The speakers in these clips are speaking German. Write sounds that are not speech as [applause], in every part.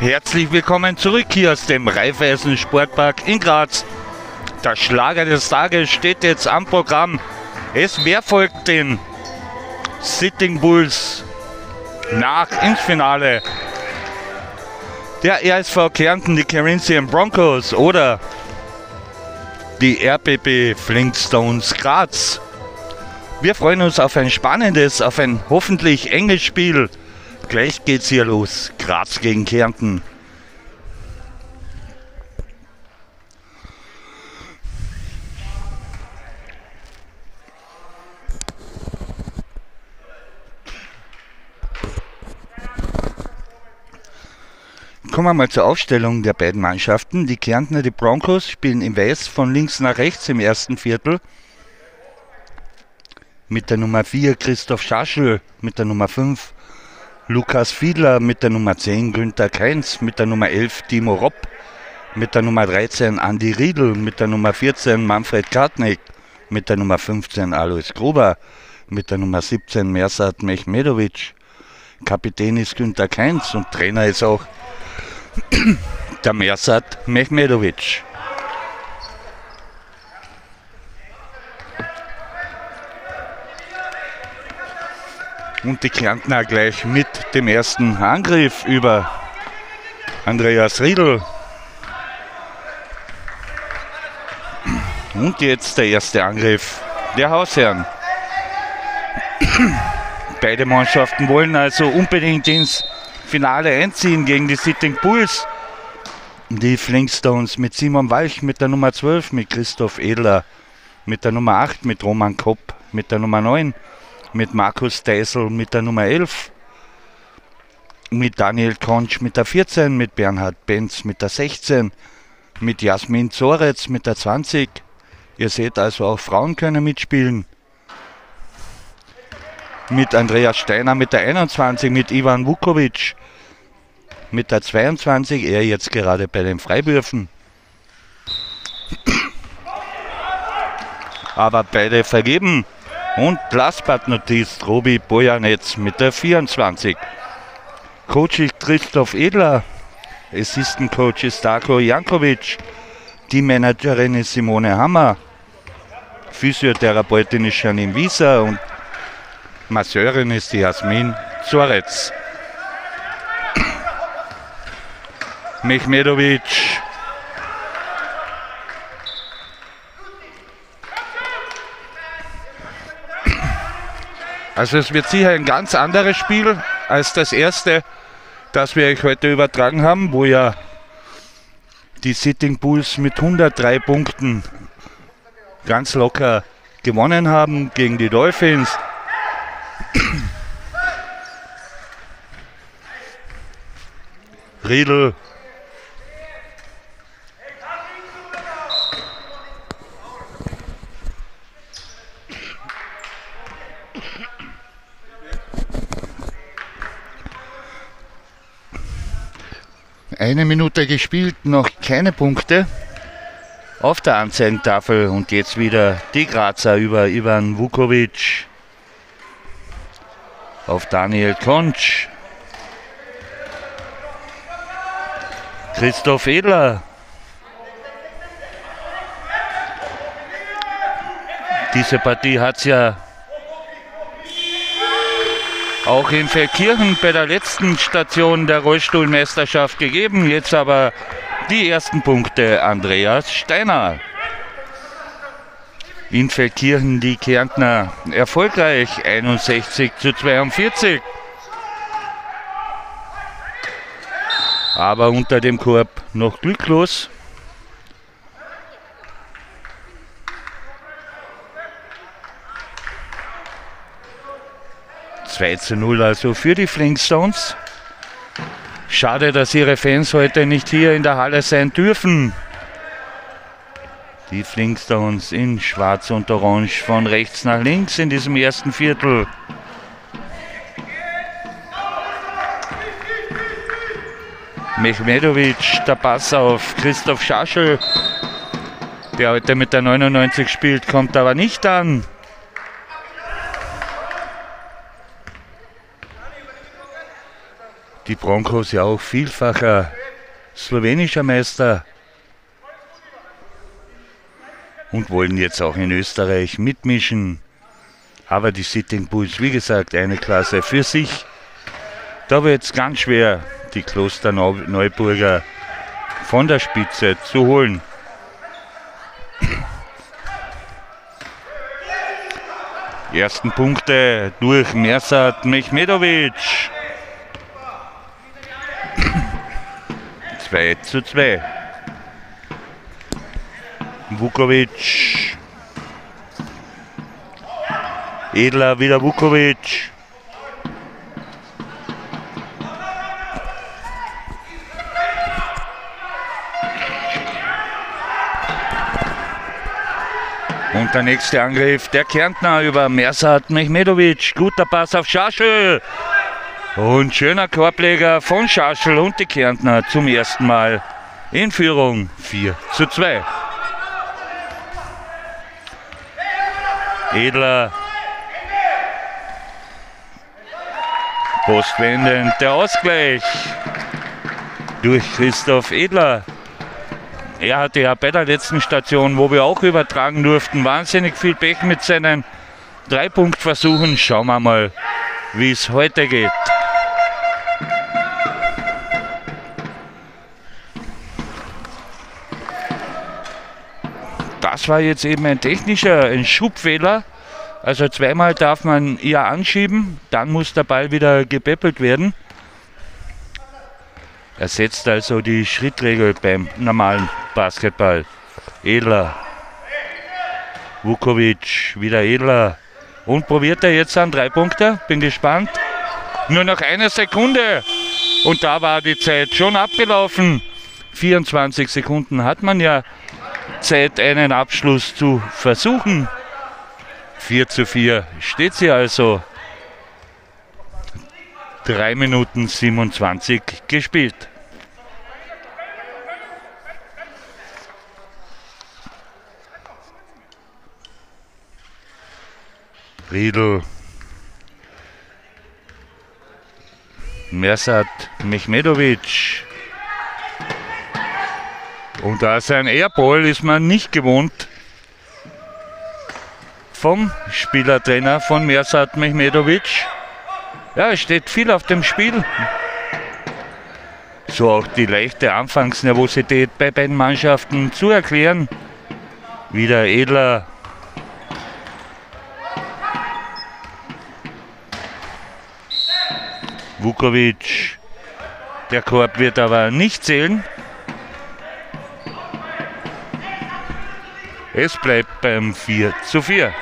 Herzlich willkommen zurück hier aus dem Raiffeisen Sportpark in Graz. Der Schlager des Tages steht jetzt am Programm. Es wer folgt den Sitting Bulls nach ins Finale? Der RSV Kärnten, die Carinthian Broncos oder die RBB Flintstones Graz. Wir freuen uns auf ein spannendes, auf ein hoffentlich enges Spiel. Gleich geht's hier los. Graz gegen Kärnten. Kommen wir mal zur Aufstellung der beiden Mannschaften. Die Kärntner, die Broncos, spielen im Weiß von links nach rechts im ersten Viertel. Mit der Nummer 4 Christoph Schaschel, mit der Nummer 5 Lukas Fiedler mit der Nummer 10 Günther Krenz, mit der Nummer 11 Timo Ropp, mit der Nummer 13 Andi Riedl, mit der Nummer 14 Manfred Kartnick, mit der Nummer 15 Alois Gruber, mit der Nummer 17 Mersat Mechmedovic. Kapitän ist Günther Krenz und Trainer ist auch [clears throat] der Mersat Mechmedovic. Und die Kärntner gleich mit dem ersten Angriff über Andreas Riedl. Und jetzt der erste Angriff der Hausherren. Beide Mannschaften wollen also unbedingt ins Finale einziehen gegen die Sitting Bulls. Die Flintstones mit Simon Walch, mit der Nummer 12, mit Christoph Edler, mit der Nummer 8, mit Roman Kopp, mit der Nummer 9, mit Markus Deisel mit der Nummer 11, mit Daniel Konsch mit der 14, mit Bernhard Benz mit der 16, mit Jasmin Zoretz mit der 20. Ihr seht also, auch Frauen können mitspielen. Mit Andreas Steiner mit der 21, mit Ivan Vukovic mit der 22, er jetzt gerade bei den Freiwürfen. Aber beide vergeben. Und last but not least, Robi Bojanetz mit der 24. Coach ist Christoph Edler. Assistant Coach ist Darko Jankovic. Die Managerin ist Simone Hammer. Physiotherapeutin ist Janine Wieser und Masseurin ist die Jasmin Zoretz. [coughs] Mechmedovic Also es wird sicher ein ganz anderes Spiel als das erste, das wir euch heute übertragen haben, wo ja die Sitting Bulls mit 103 Punkten ganz locker gewonnen haben gegen die Dolphins. Riedel Eine Minute gespielt, noch keine Punkte auf der Anzeigentafel und jetzt wieder die Grazer über Ivan Vukovic auf Daniel Konsch. Christoph Edler. Diese Partie hat es ja auch in Verkirchen bei der letzten Station der Rollstuhlmeisterschaft gegeben. Jetzt aber die ersten Punkte Andreas Steiner. In Feldkirchen die Kärntner erfolgreich 61 zu 42. Aber unter dem Korb noch glücklos. 2 zu 0 also für die Flintstones. Schade, dass ihre Fans heute nicht hier in der Halle sein dürfen. Die Flintstones in Schwarz und Orange von rechts nach links in diesem ersten Viertel. Mechmedovic, der Pass auf Christoph Schaschel, der heute mit der 99 spielt, kommt aber nicht an. Die Broncos ja auch vielfacher slowenischer Meister und wollen jetzt auch in Österreich mitmischen. Aber die Sitting Bulls, wie gesagt, eine Klasse für sich. Da wird es ganz schwer, die Kloster Neuburger von der Spitze zu holen. Ersten Punkte durch Mersat Mechmedovic. 2 zu 2. Vukovic. Edler wieder Vukovic. Und der nächste Angriff, der Kärntner über Mersat Mehmedovic. Guter Pass auf Schaschel. Und schöner Korbleger von Schaschel und die Kärntner zum ersten Mal in Führung 4 zu 2. Edler. Postwendend der Ausgleich durch Christoph Edler. Er hatte ja bei der letzten Station, wo wir auch übertragen durften, wahnsinnig viel Pech mit seinen Dreipunktversuchen. Schauen wir mal, wie es heute geht. Das war jetzt eben ein technischer ein Schubfehler. Also zweimal darf man eher anschieben, dann muss der Ball wieder gepäppelt werden. Ersetzt also die Schrittregel beim normalen Basketball. Edler. Vukovic, wieder Edler. Und probiert er jetzt an drei Punkte? Bin gespannt. Nur noch eine Sekunde. Und da war die Zeit schon abgelaufen. 24 Sekunden hat man ja Zeit, einen Abschluss zu versuchen. 4 zu 4 steht sie also. 3 Minuten 27 gespielt. Riedel. Mersat Mechmedovic. Und da ist ein Airball, ist man nicht gewohnt vom Spielertrainer von Mersat Mehmedovic. Ja, es steht viel auf dem Spiel. So auch die leichte Anfangsnervosität bei beiden Mannschaften zu erklären. Wieder Edler Vukovic. Der Korb wird aber nicht zählen. Es bleibt beim 4 zu 4.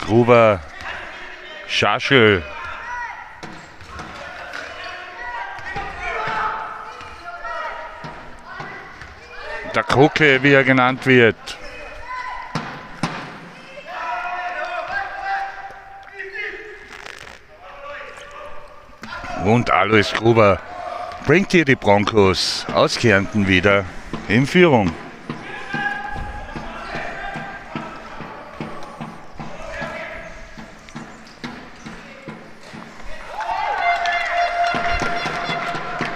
Gruber, Schaschel. Der Krucke, wie er genannt wird. Und Alois Gruber bringt hier die Broncos aus Kärnten wieder in Führung.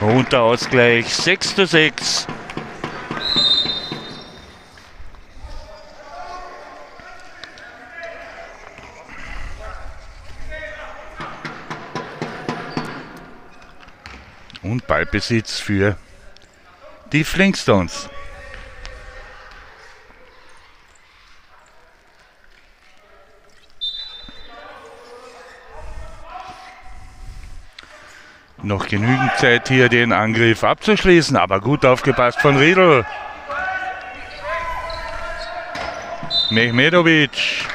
Und der Ausgleich 6 zu 6 Ballbesitz für die Flintstones. Noch genügend Zeit hier den Angriff abzuschließen, aber gut aufgepasst von Riedel. Mehmedovic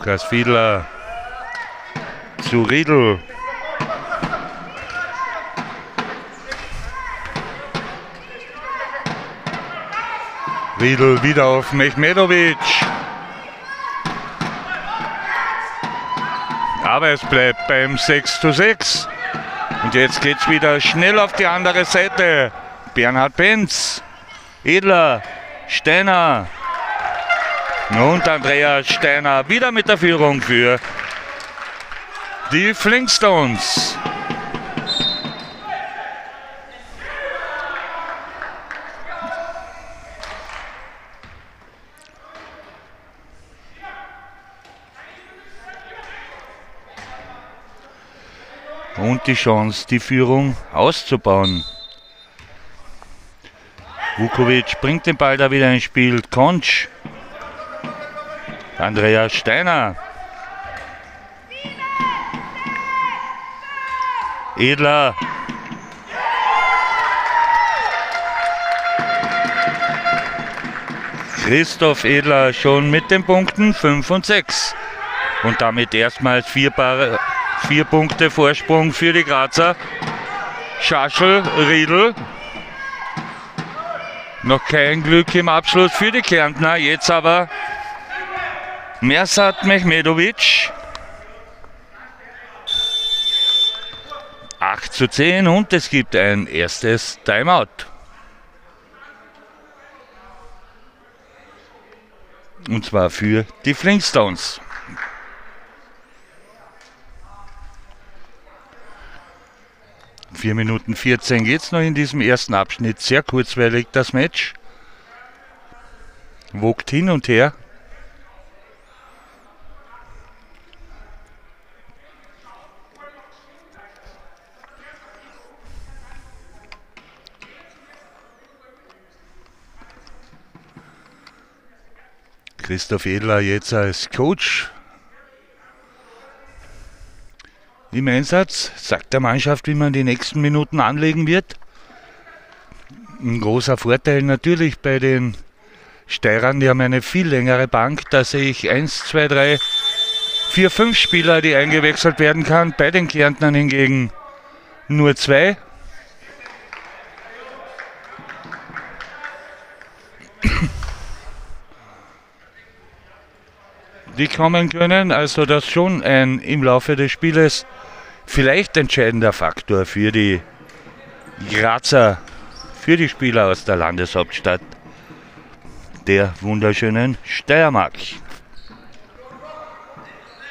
Lukas Fiedler zu Riedel. Riedel wieder auf Mechmedovic. Aber es bleibt beim 6 zu 6. Und jetzt geht's wieder schnell auf die andere Seite. Bernhard Benz, Edler, Steiner und Andreas Steiner wieder mit der Führung für die Flintstones. und die Chance, die Führung auszubauen. Vukovic bringt den Ball da wieder ins Spiel. Konsch. Andreas Steiner. Edler. Christoph Edler schon mit den Punkten 5 und 6. Und damit erstmals vier, vier Punkte Vorsprung für die Grazer. Schaschel, Riedel. Noch kein Glück im Abschluss für die Kärntner. Jetzt aber Mersat Mehmedovic. 8 zu 10 und es gibt ein erstes Timeout. Und zwar für die Flintstones. 4 Minuten 14 geht es noch in diesem ersten Abschnitt. Sehr kurzweilig das Match. Wogt hin und her. Christoph Edler jetzt als Coach im Einsatz, sagt der Mannschaft, wie man die nächsten Minuten anlegen wird. Ein großer Vorteil natürlich bei den Steirern, die haben eine viel längere Bank. Da sehe ich 1, 2, 3, 4, 5 Spieler, die eingewechselt werden kann. Bei den Kärntnern hingegen nur zwei. Die kommen können, also das schon ein im Laufe des Spieles vielleicht entscheidender Faktor für die Grazer, für die Spieler aus der Landeshauptstadt der wunderschönen Steiermark.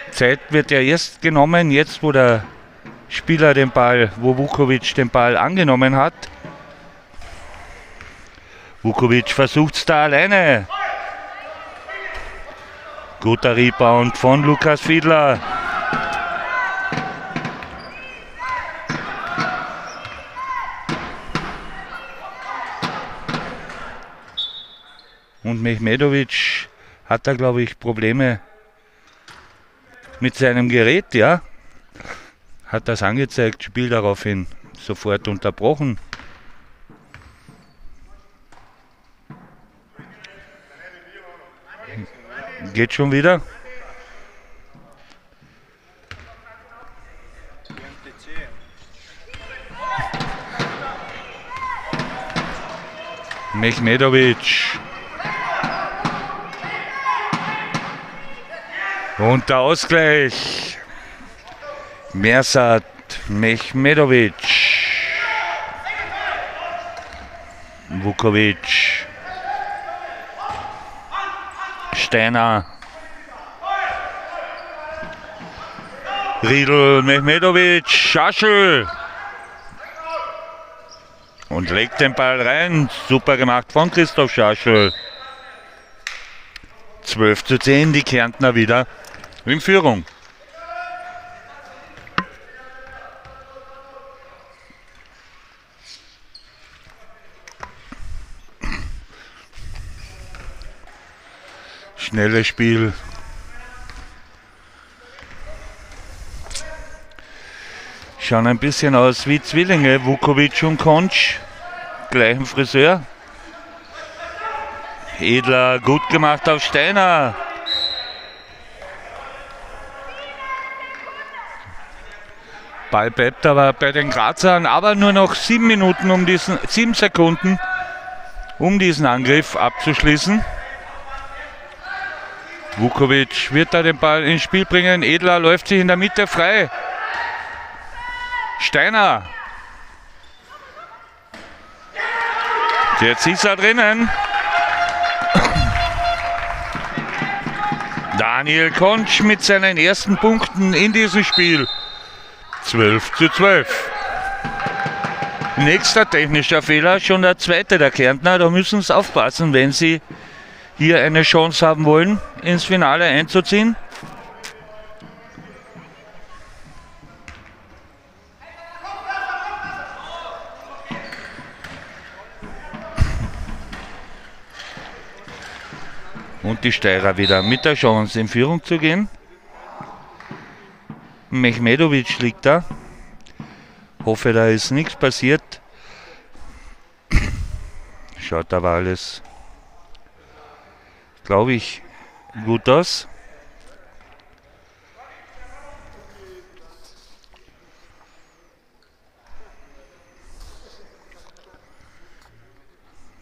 Zeit wird ja erst genommen, jetzt wo der Spieler den Ball, wo Vukovic den Ball angenommen hat. Vukovic versucht es da alleine. Guter Rebound von Lukas Fiedler. Und Mehmedovic hat da, glaube ich, Probleme mit seinem Gerät, ja. Hat das angezeigt, Spiel daraufhin sofort unterbrochen. Geht schon wieder? Mehmedovic Und der Ausgleich. Mersat Mehmedovic. Vukovic. Steiner. Riedel, Mehmedovic, Schaschel. Und legt den Ball rein. Super gemacht von Christoph Schaschel. 12 zu 10, die Kärntner wieder in Führung. Schnelles Spiel. Schauen ein bisschen aus wie Zwillinge, Vukovic und Konch. Gleichen Friseur. Edler gut gemacht auf Steiner. Ball bleibt aber bei den Grazern, aber nur noch sieben Minuten um diesen, sieben Sekunden, um diesen Angriff abzuschließen. Vukovic wird da den Ball ins Spiel bringen. Edler läuft sich in der Mitte frei. Steiner. Jetzt ist er drinnen. Daniel Konsch mit seinen ersten Punkten in diesem Spiel. 12 zu 12. Nächster technischer Fehler, schon der zweite der Kärntner. Da müssen sie aufpassen, wenn sie hier eine Chance haben wollen, ins Finale einzuziehen. Und die Steirer wieder mit der Chance in Führung zu gehen. Mechmedovic liegt da. Hoffe, da ist nichts passiert. Schaut aber alles, glaube ich, gut aus.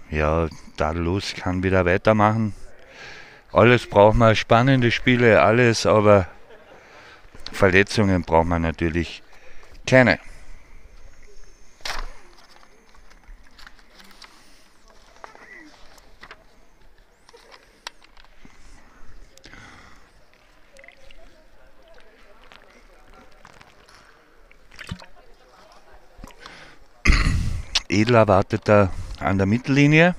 Ja, Dadlos kann wieder weitermachen. Alles braucht man, spannende Spiele, alles, aber Verletzungen braucht man natürlich keine. Edler wartet da an der Mittellinie.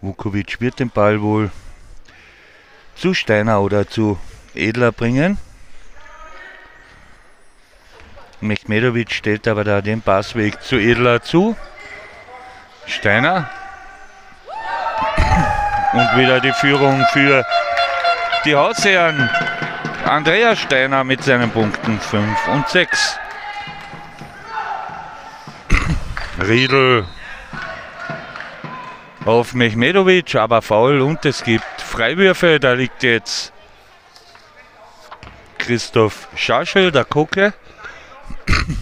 Vukovic wird den Ball wohl zu Steiner oder zu Edler bringen. Mechmedovic stellt aber da den Passweg zu Edler zu. Steiner. Und wieder die Führung für die Hausherren. Andreas Steiner mit seinen Punkten 5 und 6. Riedel auf Mechmedovic, aber faul und es gibt Freiwürfe. Da liegt jetzt Christoph Schaschel, der Kocke. [coughs]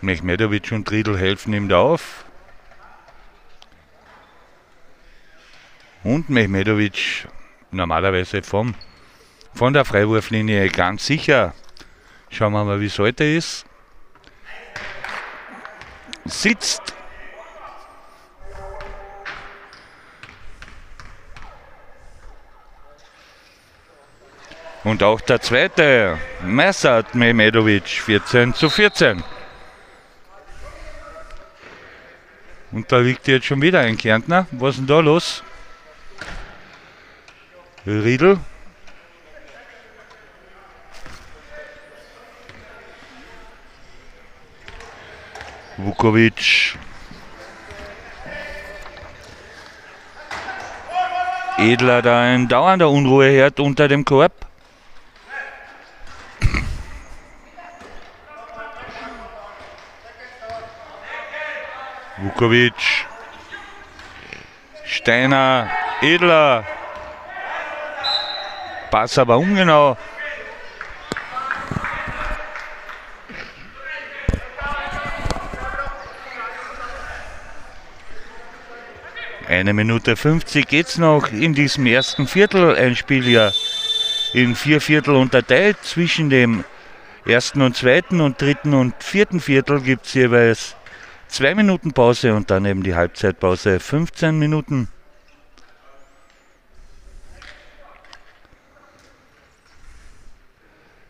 Mechmedovic und Riedel helfen ihm da auf. Und Mechmedovic normalerweise vom, von der Freiwurflinie ganz sicher. Schauen wir mal, wie es heute ist. Sitzt. Und auch der zweite, Messert Mehmedovic, 14 zu 14. Und da liegt jetzt schon wieder ein Kärntner. Was ist denn da los? Riedel. Vukovic. Edler da ein dauernder Unruheherd unter dem Korb. Vukovic. Steiner. Edler. Pass aber ungenau. Eine Minute 50 geht es noch in diesem ersten Viertel. Ein Spiel ja in vier Viertel unterteilt. Zwischen dem ersten und zweiten und dritten und vierten Viertel gibt es jeweils zwei Minuten Pause und dann eben die Halbzeitpause 15 Minuten.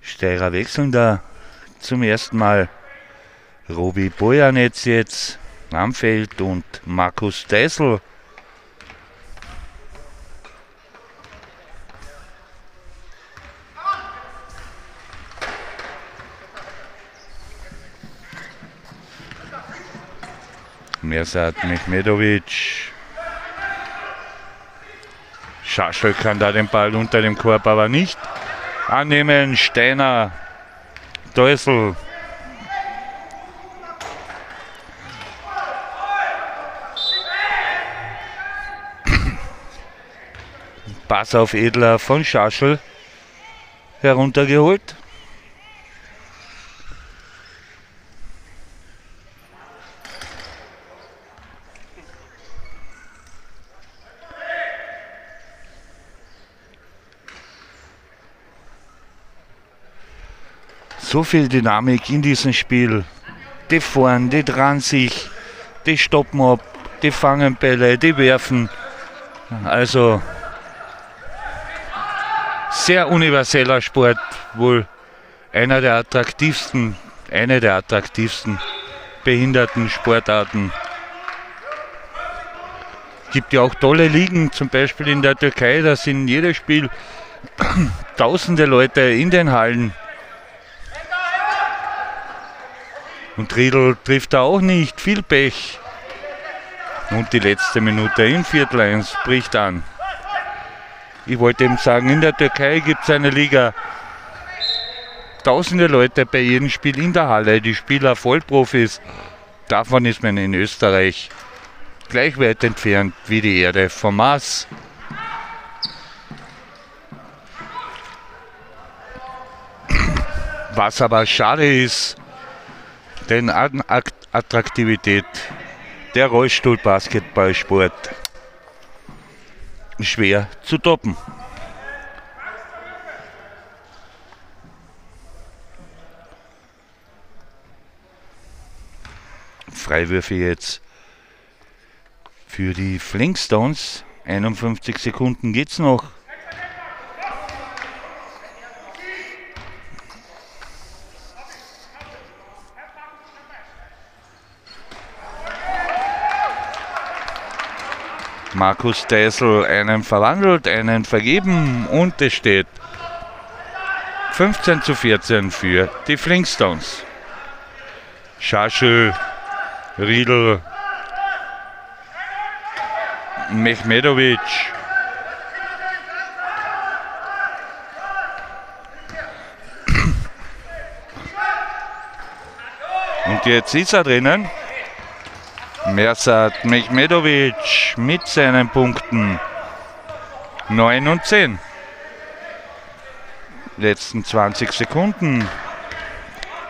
Steirer wechseln da zum ersten Mal. Robi Bojanetz jetzt am Feld und Markus Deisel Mersat Mehmedovic. Schaschel kann da den Ball unter dem Korb aber nicht annehmen. Steiner, Däusel. Pass auf Edler von Schaschel heruntergeholt. So viel Dynamik in diesem Spiel. Die fahren, die dran sich, die stoppen ab, die fangen Bälle, die werfen. Also sehr universeller Sport, wohl einer der attraktivsten, eine der attraktivsten behinderten Sportarten. Gibt ja auch tolle Ligen, zum Beispiel in der Türkei, da sind jedes Spiel [clears throat] tausende Leute in den Hallen. Und Riedl trifft da auch nicht, viel Pech. Und die letzte Minute im Viertel 1 bricht an. Ich wollte eben sagen, in der Türkei gibt es eine Liga. Tausende Leute bei jedem Spiel in der Halle, die Spieler Vollprofis. Davon ist man in Österreich gleich weit entfernt wie die Erde vom Mars. Was aber schade ist, denn Attraktivität der Rollstuhl-Basketballsport schwer zu toppen. Freiwürfe jetzt für die Flintstones. 51 Sekunden geht's noch. Markus Deisel einen verwandelt, einen vergeben und es steht 15 zu 14 für die Flintstones. Schaschel, Riedel, Mehmedovic. Und jetzt ist er drinnen. Mersat Mehmedovic mit seinen Punkten 9 und 10. Letzten 20 Sekunden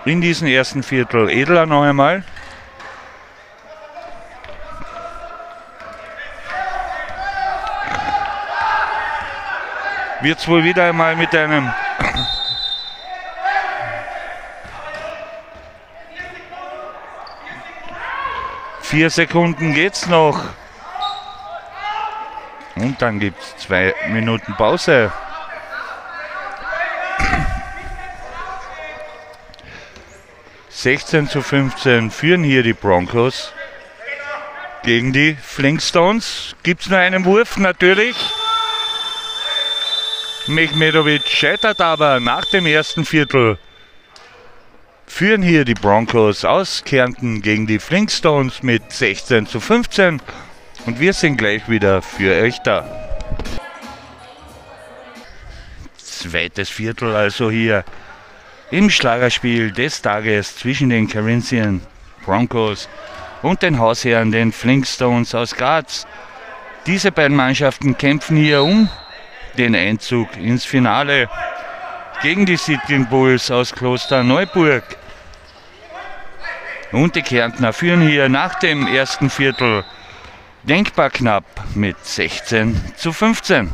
in diesem ersten Viertel. Edler noch einmal. wird es wohl wieder einmal mit einem Vier Sekunden geht's noch. Und dann gibt es zwei Minuten Pause. Sechzehn zu 15 führen hier die Broncos gegen die Flintstones. Gibt es nur einen Wurf natürlich. Mechmedovic scheitert aber nach dem ersten Viertel. Führen hier die Broncos aus Kärnten gegen die Flintstones mit 16 zu 15 und wir sind gleich wieder für euch da. Zweites Viertel also hier im Schlagerspiel des Tages zwischen den Corinthian Broncos und den Hausherren, den Flintstones aus Graz. Diese beiden Mannschaften kämpfen hier um den Einzug ins Finale gegen die Sitting Bulls aus Kloster Neuburg. Und die Kärntner führen hier nach dem ersten Viertel denkbar knapp mit 16 zu 15.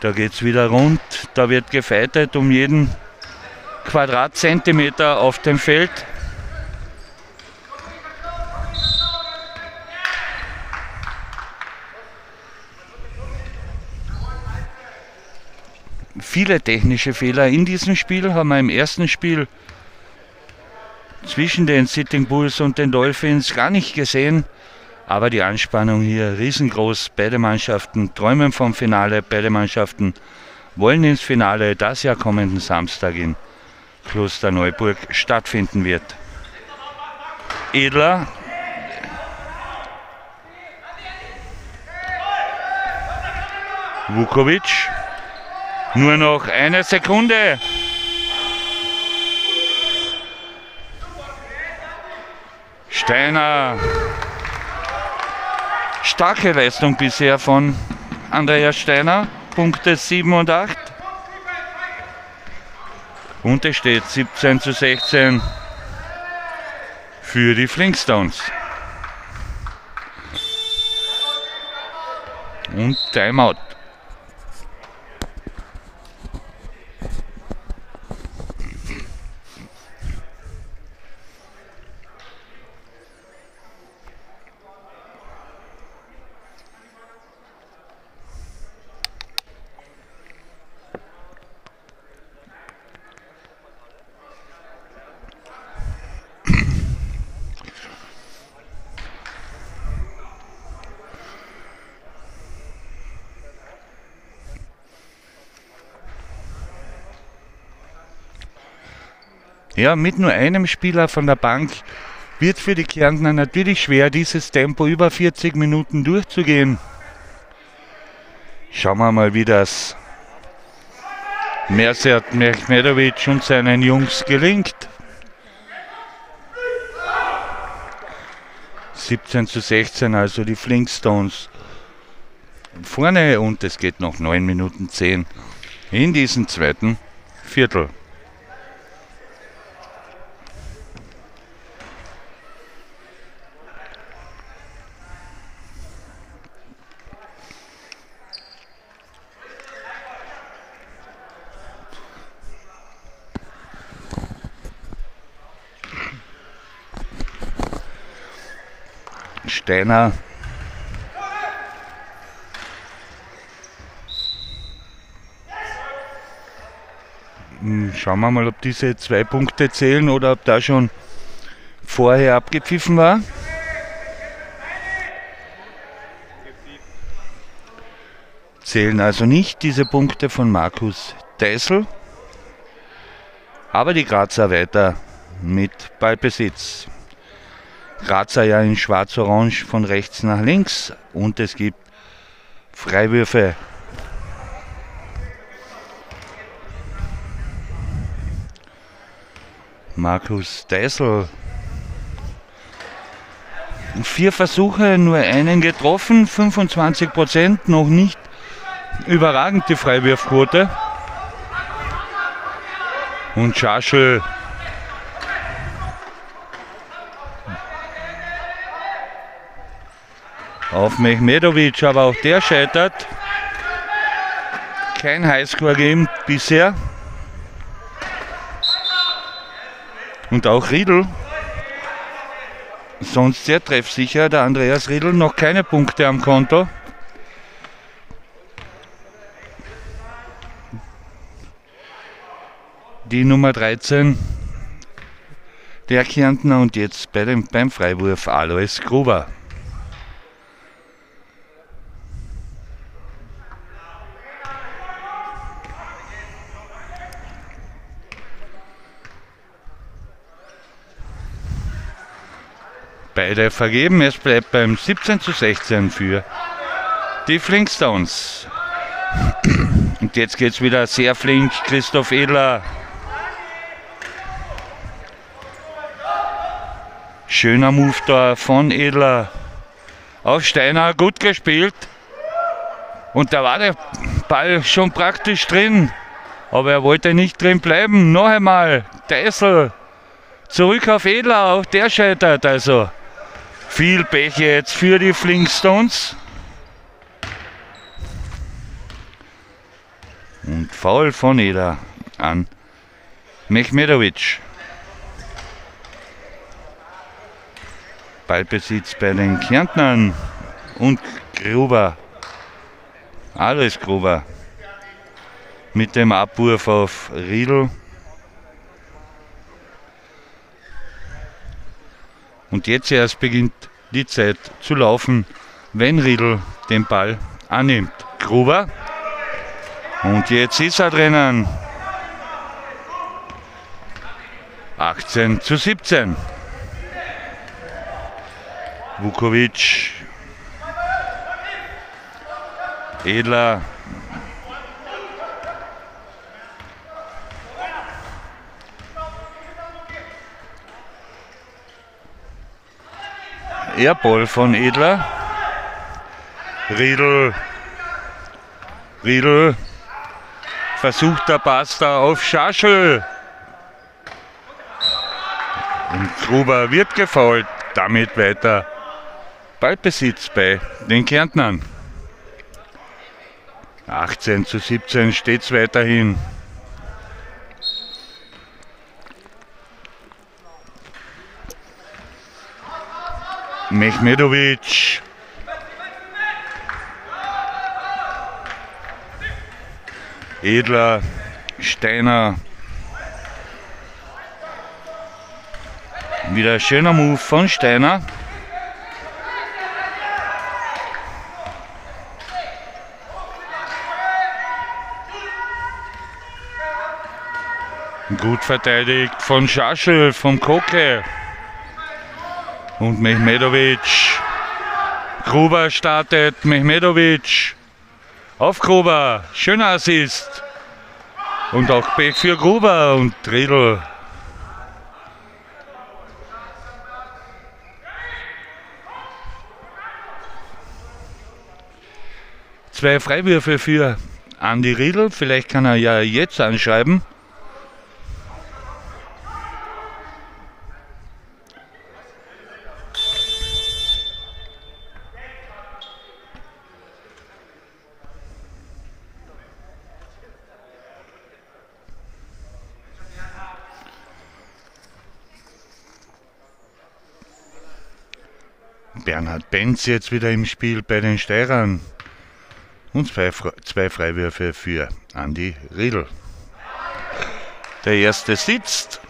Da geht es wieder rund, da wird gefeitet um jeden Quadratzentimeter auf dem Feld. Viele technische Fehler in diesem Spiel. Haben wir im ersten Spiel zwischen den Sitting Bulls und den Dolphins gar nicht gesehen. Aber die Anspannung hier riesengroß. Beide Mannschaften träumen vom Finale. Beide Mannschaften wollen ins Finale, das ja kommenden Samstag in Klosterneuburg stattfinden wird. Edler. Vukovic. Nur noch eine Sekunde. Steiner. Starke Leistung bisher von Andreas Steiner. Punkte 7 und 8. Und es steht 17 zu 16 für die Flintstones. Und Timeout. Ja, mit nur einem Spieler von der Bank wird für die Kärntner natürlich schwer, dieses Tempo über 40 Minuten durchzugehen. Schauen wir mal, wie das Mersert Mechmedovic und seinen Jungs gelingt. 17 zu 16, also die Flintstones vorne und es geht noch 9 Minuten 10 in diesem zweiten Viertel. Steiner. Hm, schauen wir mal, ob diese zwei Punkte zählen oder ob da schon vorher abgepfiffen war. Zählen also nicht diese Punkte von Markus Deisel. Aber die Grazer weiter mit Ballbesitz. Grazer ja in schwarz-orange von rechts nach links und es gibt Freiwürfe. Markus Deisel. Vier Versuche, nur einen getroffen, 25 Prozent, noch nicht überragend die Freiwurfquote. Und Schaschel auf Mehmedovic, aber auch der scheitert. Kein Highscore-Game bisher. Und auch Riedel, sonst sehr treffsicher, der Andreas Riedel, noch keine Punkte am Konto. Die Nummer 13 der Kärntner und jetzt bei dem, beim Freiwurf Alois Gruber. Beide vergeben. Es bleibt beim 17 zu 16 für die Flintstones. Und jetzt geht es wieder sehr flink. Christoph Edler. Schöner Move da von Edler. Auf Steiner gut gespielt. Und da war der Ball schon praktisch drin. Aber er wollte nicht drin bleiben. Noch einmal. Dessel. Zurück auf Edler. Auch der scheitert also. Viel Pech jetzt für die Flintstones. Und Foul von Eder an Mechmedovic. Ballbesitz bei den Kärntnern und Gruber. Alles Gruber. Mit dem Abwurf auf Riedel. Und jetzt erst beginnt die Zeit zu laufen, wenn Riedel den Ball annimmt. Gruber. Und jetzt ist er drinnen. 18 zu 17. Vukovic. Edler Airball von Edler. Riedel. Riedel. Versucht der Pass da auf Schaschel. Und Gruber wird gefault. Damit weiter Ballbesitz bei den Kärntnern. 18 zu 17 steht es weiterhin. Mechmedovic. Edler, Steiner. Wieder ein schöner Move von Steiner. Gut verteidigt von Schaschel, vom Koke. Und Mehmedovic. Gruber startet, Mehmedovic. Auf Gruber, schöner Assist. Und auch Pech für Gruber und Riedl. Zwei Freiwürfe für Andy Riedl. Vielleicht kann er ja jetzt anschreiben. Bernhard Benz jetzt wieder im Spiel bei den Steirern. Und zwei, zwei Freiwürfe für Andy Riedl. Der erste sitzt.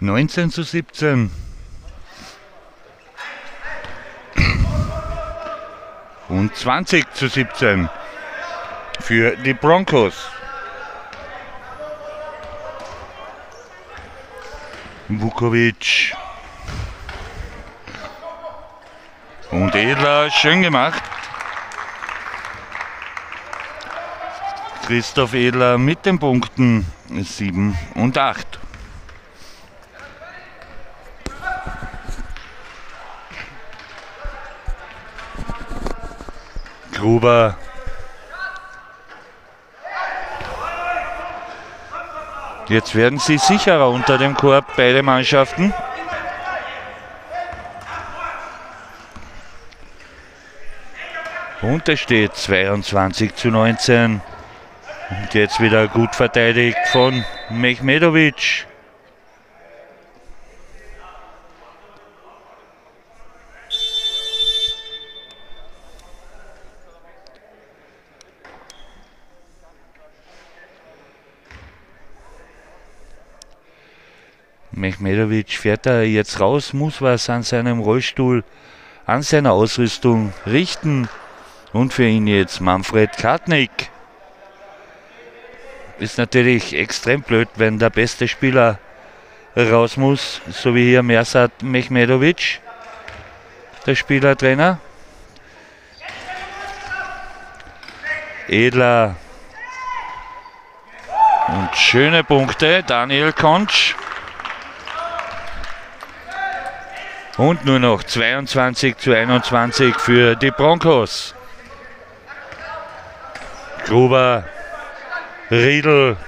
Neunzehn zu siebzehn. Und 20 zu 17 für die Broncos. Vukovic. Und Edler, schön gemacht. Christoph Edler mit den Punkten 7 und 8. Gruber Jetzt werden sie sicherer unter dem Korb, beide Mannschaften. Und es steht 22 zu 19. Und jetzt wieder gut verteidigt von Mechmedovic. Mechmedovic fährt er jetzt raus, muss was an seinem Rollstuhl, an seiner Ausrüstung richten. Und für ihn jetzt Manfred Kartnick. Ist natürlich extrem blöd, wenn der beste Spieler raus muss, so wie hier Mersat Mechmedovic, der Spielertrainer. Edler und schöne Punkte, Daniel Konsch. Und nur noch 22 zu 21 für die Broncos. Gruber, Riedel.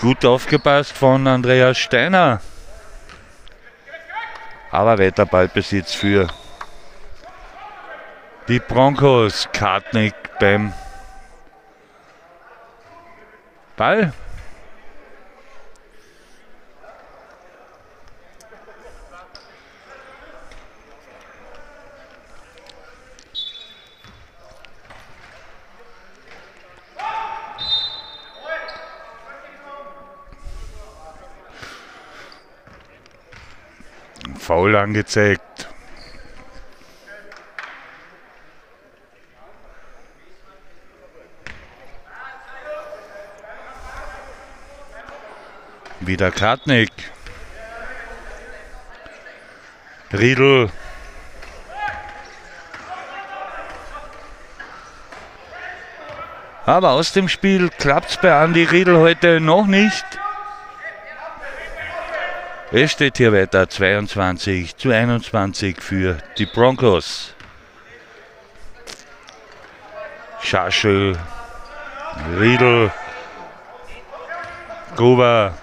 Gut aufgepasst von Andreas Steiner. Aber weiter Ballbesitz für die Broncos. Kartnick beim Ball. Foul angezeigt. Wieder Kartnick. Riedel. Aber aus dem Spiel klappt es bei Andy Riedel heute noch nicht. Es steht hier weiter 22 zu 21 für die Broncos. Schaschel, Riedel, Gruber.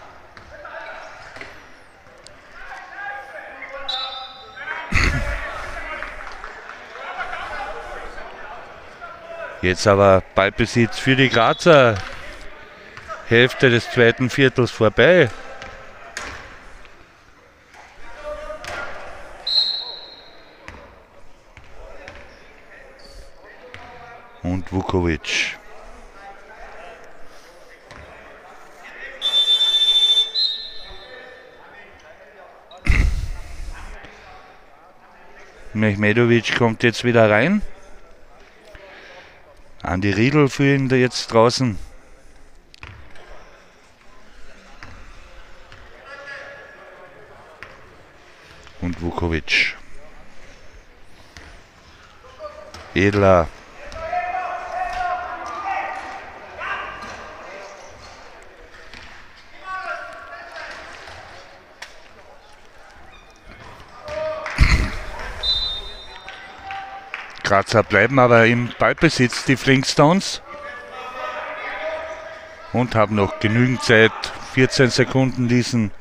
Jetzt aber Ballbesitz für die Grazer. Hälfte des zweiten Viertels vorbei. Vukovic. Mehmedovic kommt jetzt wieder rein. Andi Riedl für ihn jetzt draußen. Und Vukovic. Edler. Grazer bleiben aber im Ballbesitz, die Flintstones. Und haben noch genügend Zeit, 14 Sekunden diesen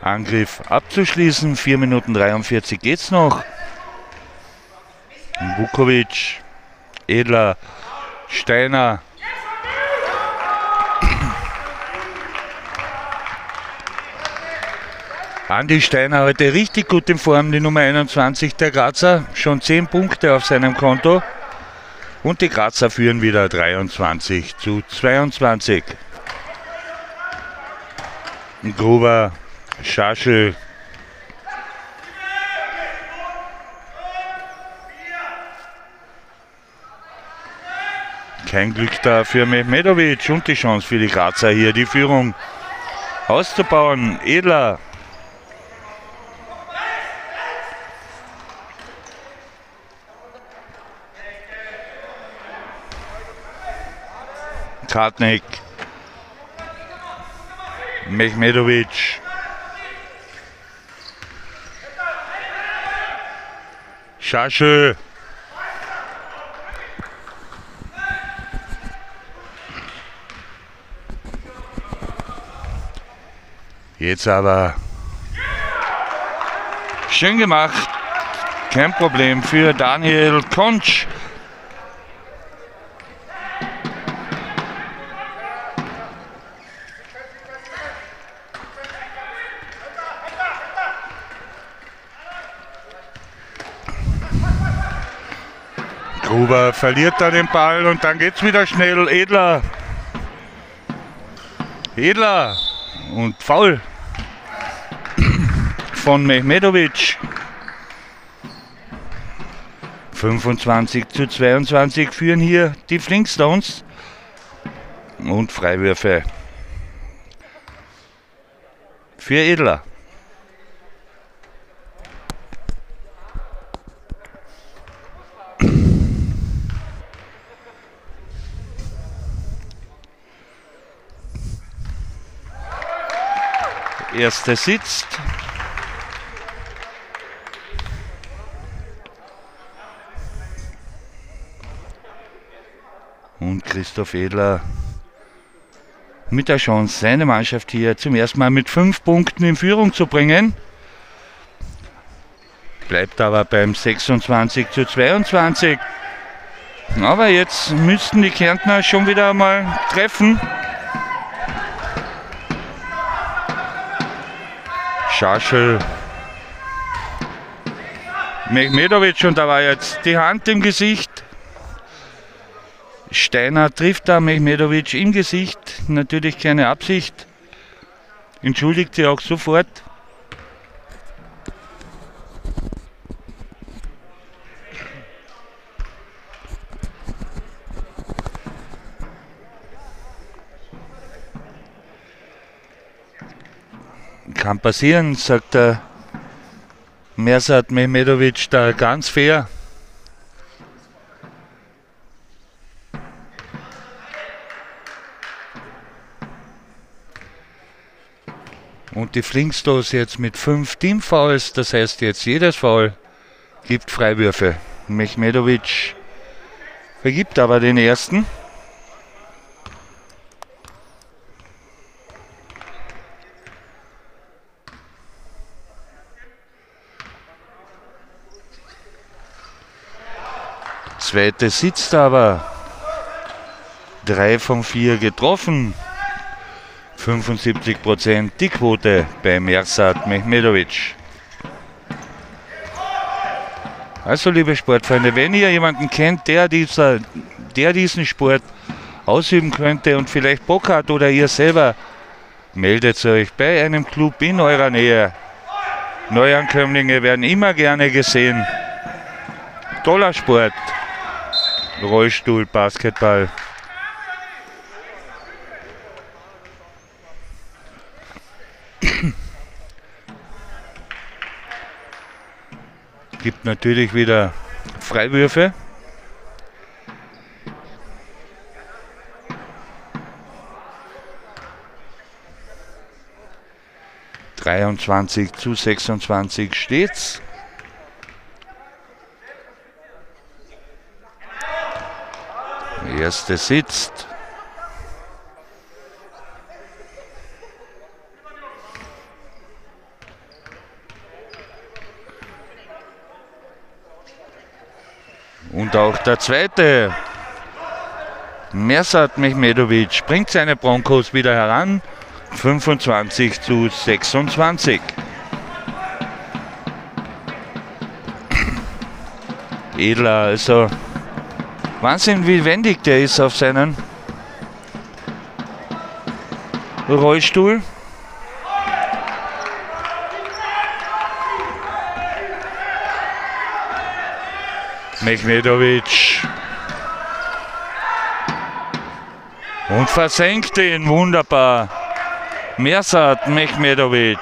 Angriff abzuschließen. 4 Minuten 43 geht's noch. Vukovic, Edler, Steiner, Andi Steiner heute richtig gut in Form, die Nummer 21 der Grazer. Schon 10 Punkte auf seinem Konto. Und die Grazer führen wieder 23 zu 22. Gruber, Schaschel. Kein Glück da für Mehmedovic und die Chance für die Grazer hier die Führung auszubauen. Edler Kartnik, Mehmedovic, Schaschel, Jetzt aber schön gemacht. Kein Problem für Daniel Konsch. Verliert da den Ball und dann geht's wieder schnell. Edler. Edler. Und faul von Mehmedovic. 25 zu 22 führen hier die Flintstones. Und Freiwürfe für Edler. Erste sitzt. Und Christoph Edler mit der Chance, seine Mannschaft hier zum ersten Mal mit fünf Punkten in Führung zu bringen. Bleibt aber beim 26 zu 22. Aber jetzt müssten die Kärntner schon wieder mal treffen. Schaschel. Mehmedovic und da war jetzt die Hand im Gesicht. Steiner trifft da Mehmedovic im Gesicht. Natürlich keine Absicht. Entschuldigt sie auch sofort. Kann passieren, sagt der Mersat Mehmedovic da ganz fair. Und die Flintstones jetzt mit fünf Teamfouls, das heißt jetzt jedes Foul gibt Freiwürfe. Mehmedovic vergibt aber den ersten. Zweite sitzt aber. Drei von vier getroffen. 75% die Quote bei Mersat Mehmedovic. Also liebe Sportfreunde, wenn ihr jemanden kennt, der, dieser, der diesen Sport ausüben könnte und vielleicht Bock hat oder ihr selber, meldet euch bei einem Club in eurer Nähe. Neuankömmlinge werden immer gerne gesehen. Toller Sport. Rollstuhl, Basketball. Gibt natürlich wieder Freiwürfe. Dreiundzwanzig zu sechsundzwanzig steht's. Erste sitzt. Und auch der zweite. Mersat Mehmedovic bringt seine Broncos wieder heran. 25 zu 26. Edler, also Wahnsinn, wie wendig der ist auf seinen Rollstuhl. Mechmedovic. Und versenkt ihn wunderbar. Mersat Mechmedovic.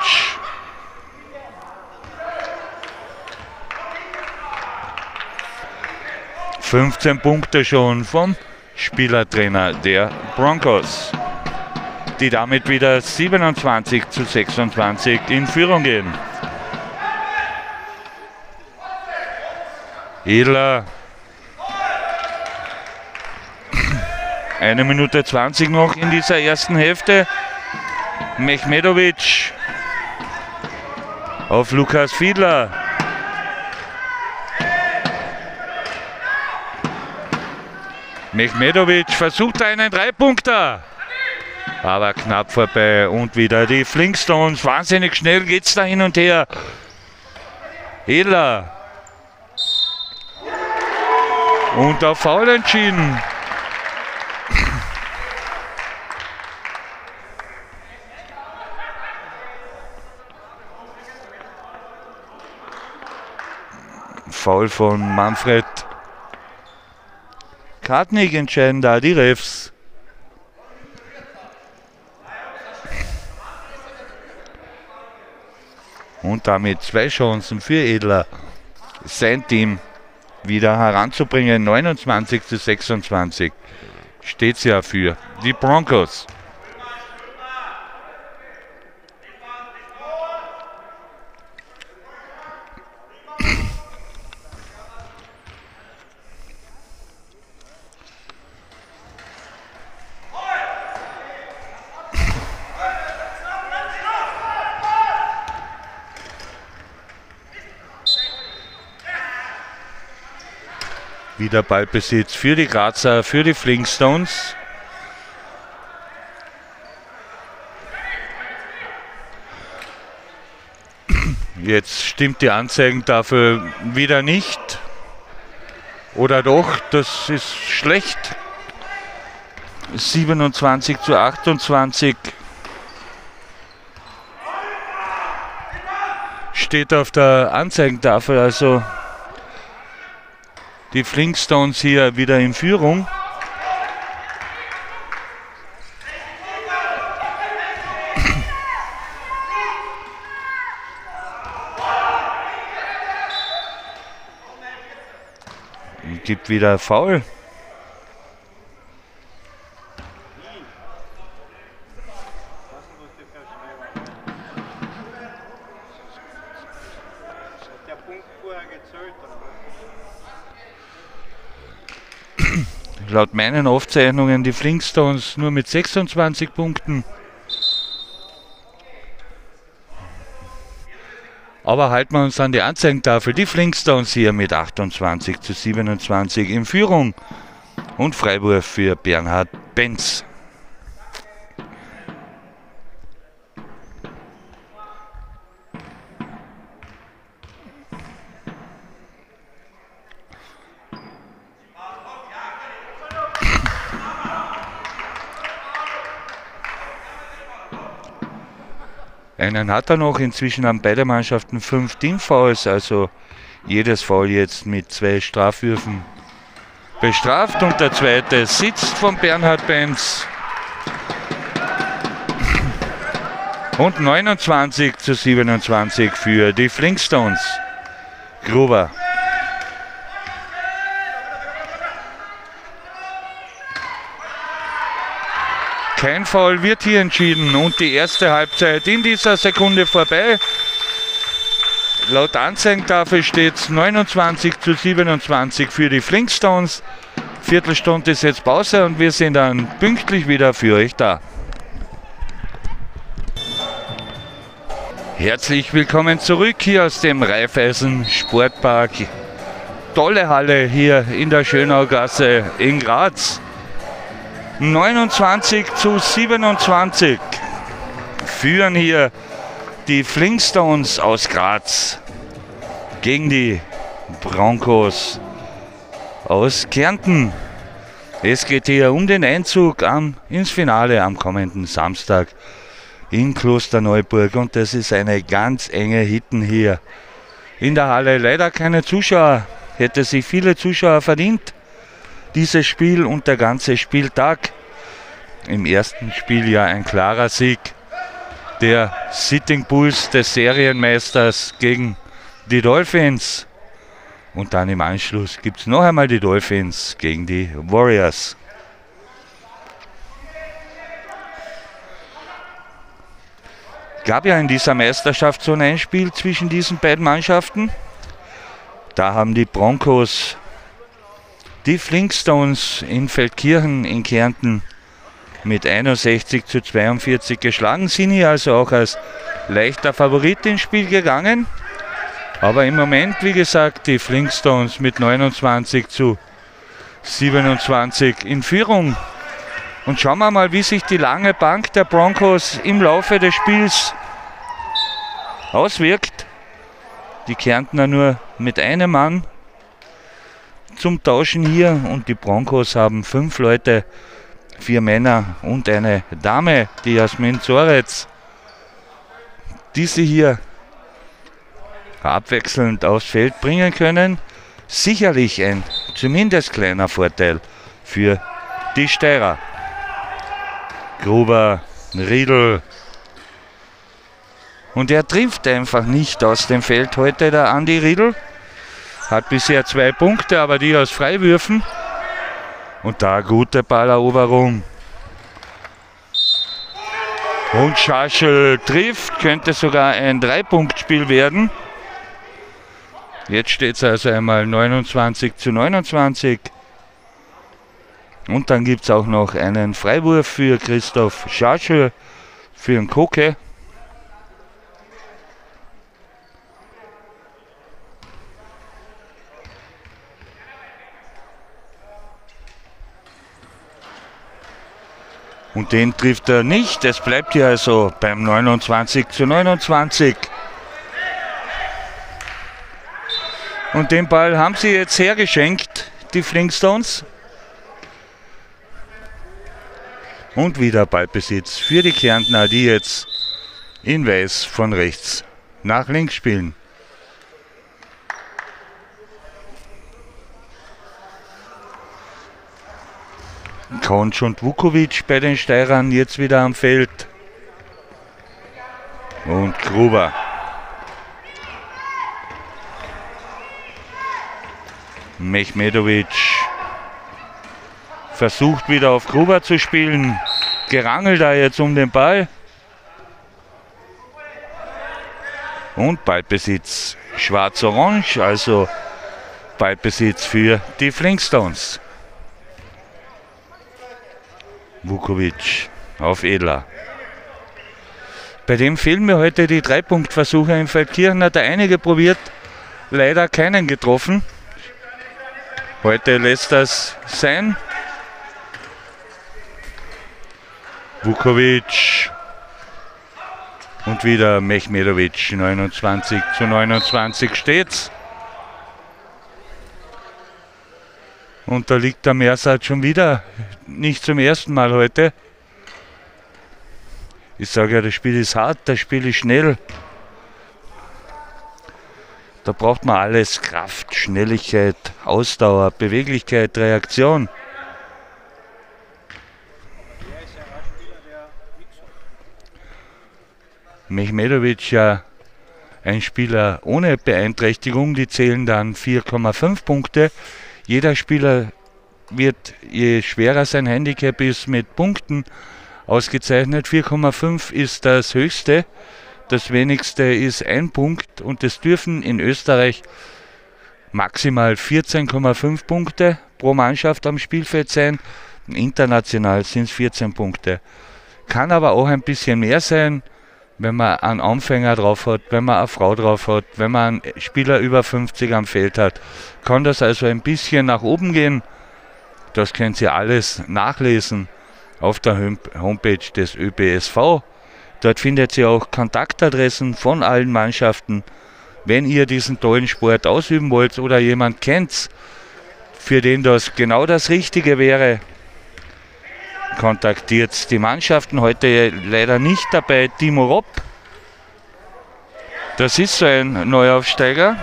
Fünfzehn Punkte schon vom Spielertrainer der Broncos, die damit wieder 27 zu 26 in Führung gehen. Edler. Eine Minute 20 noch in dieser ersten Hälfte. Mechmedovic auf Lukas Fiedler. Mechmedovic versucht einen Dreipunkter. Aber knapp vorbei und wieder die Flintstones. Wahnsinnig schnell geht es da hin und her. Edler und auf Foul entschieden. Foul von Manfred Kartnig entscheiden da die Refs. Und damit zwei Chancen für Edler, sein Team wieder heranzubringen. 29 zu 26 steht es ja für die Broncos. Wieder Ballbesitz für die Grazer, für die Flintstones. Jetzt stimmt die Anzeigentafel wieder nicht. Oder doch, das ist schlecht. 27 zu 28. Steht auf der Anzeigentafel, also die Flintstones hier wieder in Führung. [coughs] Gibt wieder Foul. laut meinen Aufzeichnungen die Flintstones nur mit 26 Punkten. Aber halten wir uns an die Anzeigentafel. Die Flintstones hier mit 28 zu 27 in Führung. Und Freiwurf für Bernhard Benz. Einen hat er noch. Inzwischen haben beide Mannschaften fünf Teamfouls, also jedes Foul jetzt mit zwei Strafwürfen bestraft. Und der zweite sitzt von Bernhard Benz. Und 29 zu 27 für die Flintstones. Gruber. Kein Foul wird hier entschieden und die erste Halbzeit in dieser Sekunde vorbei. Laut Anzeigentafel steht es 29 zu 27 für die Flintstones. Viertelstunde ist jetzt Pause und wir sind dann pünktlich wieder für euch da. Herzlich willkommen zurück hier aus dem Raiffeisen Sportpark. Tolle Halle hier in der Schönaugasse in Graz. 29 zu 27 führen hier die Flintstones aus Graz gegen die Broncos aus Kärnten. Es geht hier um den Einzug am, ins Finale am kommenden Samstag in Klosterneuburg und das ist eine ganz enge Hitten hier in der Halle. Leider keine Zuschauer, hätte sich viele Zuschauer verdient dieses Spiel und der ganze Spieltag. Im ersten Spiel ja ein klarer Sieg der Sitting Bulls des Serienmeisters gegen die Dolphins. Und dann im Anschluss gibt es noch einmal die Dolphins gegen die Warriors. Gab ja in dieser Meisterschaft so ein Spiel zwischen diesen beiden Mannschaften. Da haben die Broncos die Flintstones in Feldkirchen in Kärnten mit 61 zu 42 geschlagen, sind hier also auch als leichter Favorit ins Spiel gegangen. Aber im Moment, wie gesagt, die Flintstones mit 29 zu 27 in Führung. Und schauen wir mal, wie sich die lange Bank der Broncos im Laufe des Spiels auswirkt. Die Kärntner nur mit einem Mann zum Tauschen hier und die Broncos haben fünf Leute, vier Männer und eine Dame, die Jasmin Zoretz, die sie hier abwechselnd aufs Feld bringen können. Sicherlich ein zumindest kleiner Vorteil für die Steirer. Gruber, Riedel. Und er trifft einfach nicht aus dem Feld heute, der Andi Riedel. Hat bisher zwei Punkte, aber die aus Freiwürfen. Und da gute Balleroberung. Und Schaschel trifft, könnte sogar ein Dreipunktspiel werden. Jetzt steht es also einmal 29 zu 29. Und dann gibt es auch noch einen Freiwurf für Christoph Schaschel für den Koke. Und den trifft er nicht. Es bleibt hier also beim 29 zu 29. Und den Ball haben sie jetzt hergeschenkt, die Flintstones. Und wieder Ballbesitz für die Kärntner, die jetzt in Weiß von rechts nach links spielen. Konsch und Vukovic bei den Steirern jetzt wieder am Feld. Und Gruber. Mechmedovic versucht wieder auf Gruber zu spielen. Gerangelt da jetzt um den Ball. Und Ballbesitz schwarz-orange, also Ballbesitz für die Flintstones. Vukovic auf Edler. Bei dem fehlen mir heute die Dreipunktversuche. Im Feldkirchen hat er einige probiert, leider keinen getroffen. Heute lässt das sein. Vukovic und wieder Mechmedovic, 29 zu 29 steht's. Und da liegt der Mersat schon wieder, nicht zum ersten Mal heute. Ich sage ja, das Spiel ist hart, das Spiel ist schnell. Da braucht man alles, Kraft, Schnelligkeit, Ausdauer, Beweglichkeit, Reaktion. Mechmedovic ja ein Spieler ohne Beeinträchtigung, die zählen dann 4,5 Punkte. Jeder Spieler wird, je schwerer sein Handicap ist, mit Punkten ausgezeichnet. 4,5 ist das höchste. Das wenigste ist ein Punkt und es dürfen in Österreich maximal 14,5 Punkte pro Mannschaft am Spielfeld sein. International sind es 14 Punkte. Kann aber auch ein bisschen mehr sein wenn man einen Anfänger drauf hat, wenn man eine Frau drauf hat, wenn man einen Spieler über 50 am Feld hat, kann das also ein bisschen nach oben gehen. Das können Sie alles nachlesen auf der Homepage des ÖBSV. Dort findet ihr auch Kontaktadressen von allen Mannschaften. Wenn ihr diesen tollen Sport ausüben wollt oder jemand kennt, für den das genau das Richtige wäre, kontaktiert die Mannschaften. Heute leider nicht dabei Timo Ropp. Das ist so ein Neuaufsteiger.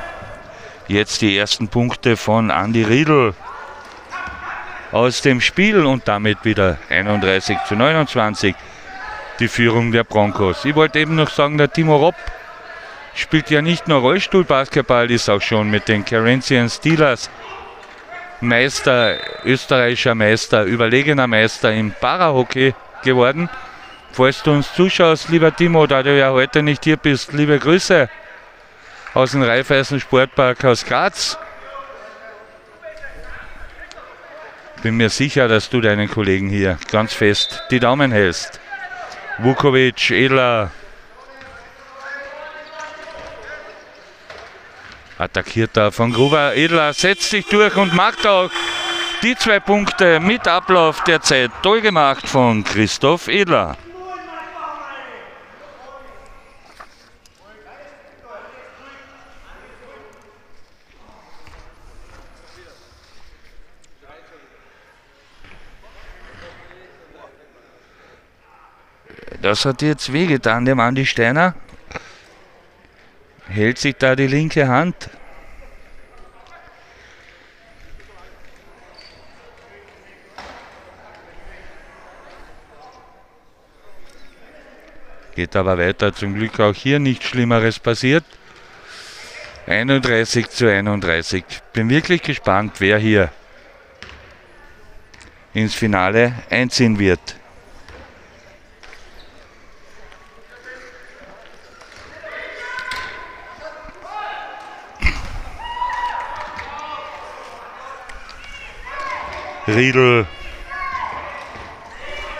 Jetzt die ersten Punkte von Andy Riedl aus dem Spiel und damit wieder 31 zu 29 die Führung der Broncos. Ich wollte eben noch sagen, der Timo Ropp spielt ja nicht nur Rollstuhlbasketball, ist auch schon mit den Carinthian Steelers Meister, österreichischer Meister, überlegener Meister im Parahockey geworden. Falls du uns zuschaust, lieber Timo, da du ja heute nicht hier bist, liebe Grüße aus dem Raiffeisen Sportpark aus Graz. Bin mir sicher, dass du deinen Kollegen hier ganz fest die Daumen hältst. Vukovic, Edler, Attackiert da von Gruber. Edler setzt sich durch und macht auch die zwei Punkte mit Ablauf der Zeit. Toll gemacht von Christoph Edler. Das hat jetzt wehgetan, dem Andi Steiner hält sich da die linke Hand. Geht aber weiter, zum Glück auch hier nichts Schlimmeres passiert. 31 zu 31. Bin wirklich gespannt, wer hier ins Finale einziehen wird. Riedel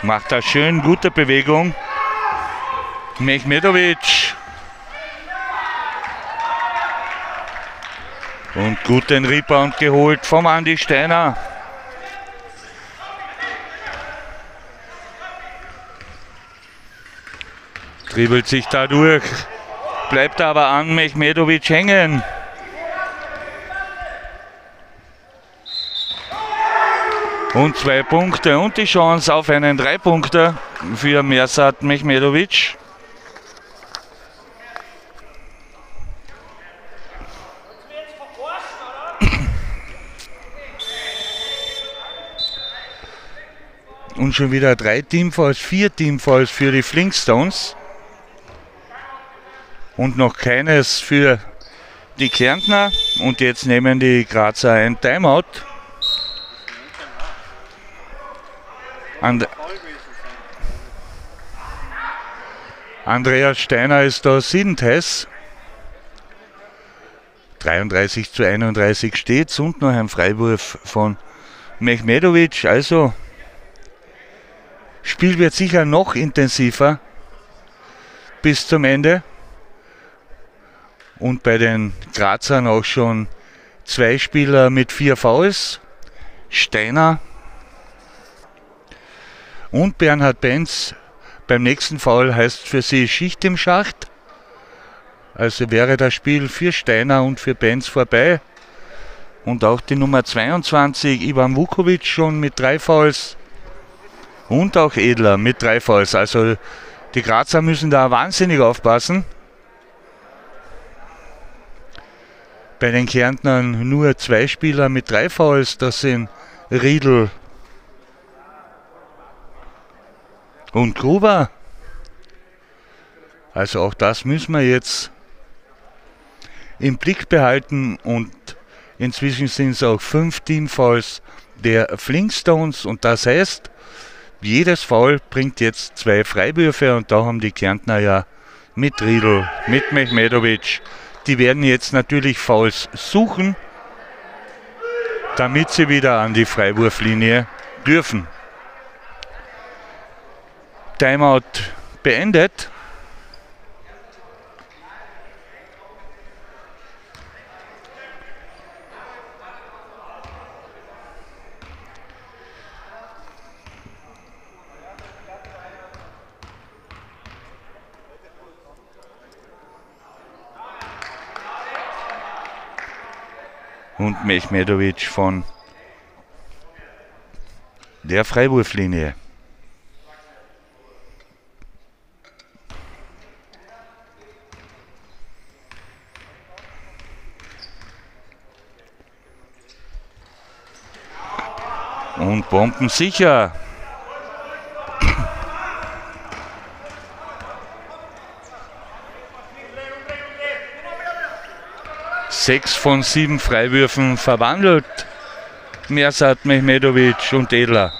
macht da schön, gute Bewegung. Mechmedovic. Und guten Rebound geholt vom Andi Steiner. Dribbelt sich da durch. Bleibt aber an Mechmedovic hängen. Und zwei Punkte und die Chance auf einen Dreipunkter für Mersat Mechmedovic. Und schon wieder drei Teamfalls, vier Teamfalls für die Flintstones. Und noch keines für die Kärntner. Und jetzt nehmen die Grazer ein Timeout. And Andreas Steiner ist da Sinthes. 33 zu 31 steht und noch ein Freiwurf von Mechmedovic. Also, Spiel wird sicher noch intensiver. bis zum Ende. Und bei den Grazern auch schon zwei Spieler mit vier Fouls. Steiner und Bernhard Benz. Beim nächsten Foul heißt für sie Schicht im Schacht. Also wäre das Spiel für Steiner und für Benz vorbei. Und auch die Nummer 22, Ivan Vukovic, schon mit drei Fouls. Und auch Edler mit drei Fouls. Also die Grazer müssen da wahnsinnig aufpassen. Bei den Kärntnern nur zwei Spieler mit drei Fouls. Das sind Riedel und Gruber. Also auch das müssen wir jetzt im Blick behalten und inzwischen sind es auch fünf Teamfalls der Flintstones und das heißt, jedes Foul bringt jetzt zwei Freiwürfe und da haben die Kärntner ja mit Riedel, mit Mehmedovic, die werden jetzt natürlich Fouls suchen, damit sie wieder an die Freiwurflinie dürfen. Timeout beendet. und Mechmedovic von der Freiwurflinie. Und Bomben sicher. Sechs von sieben Freiwürfen verwandelt. Mersat Mehmedovic und Edler.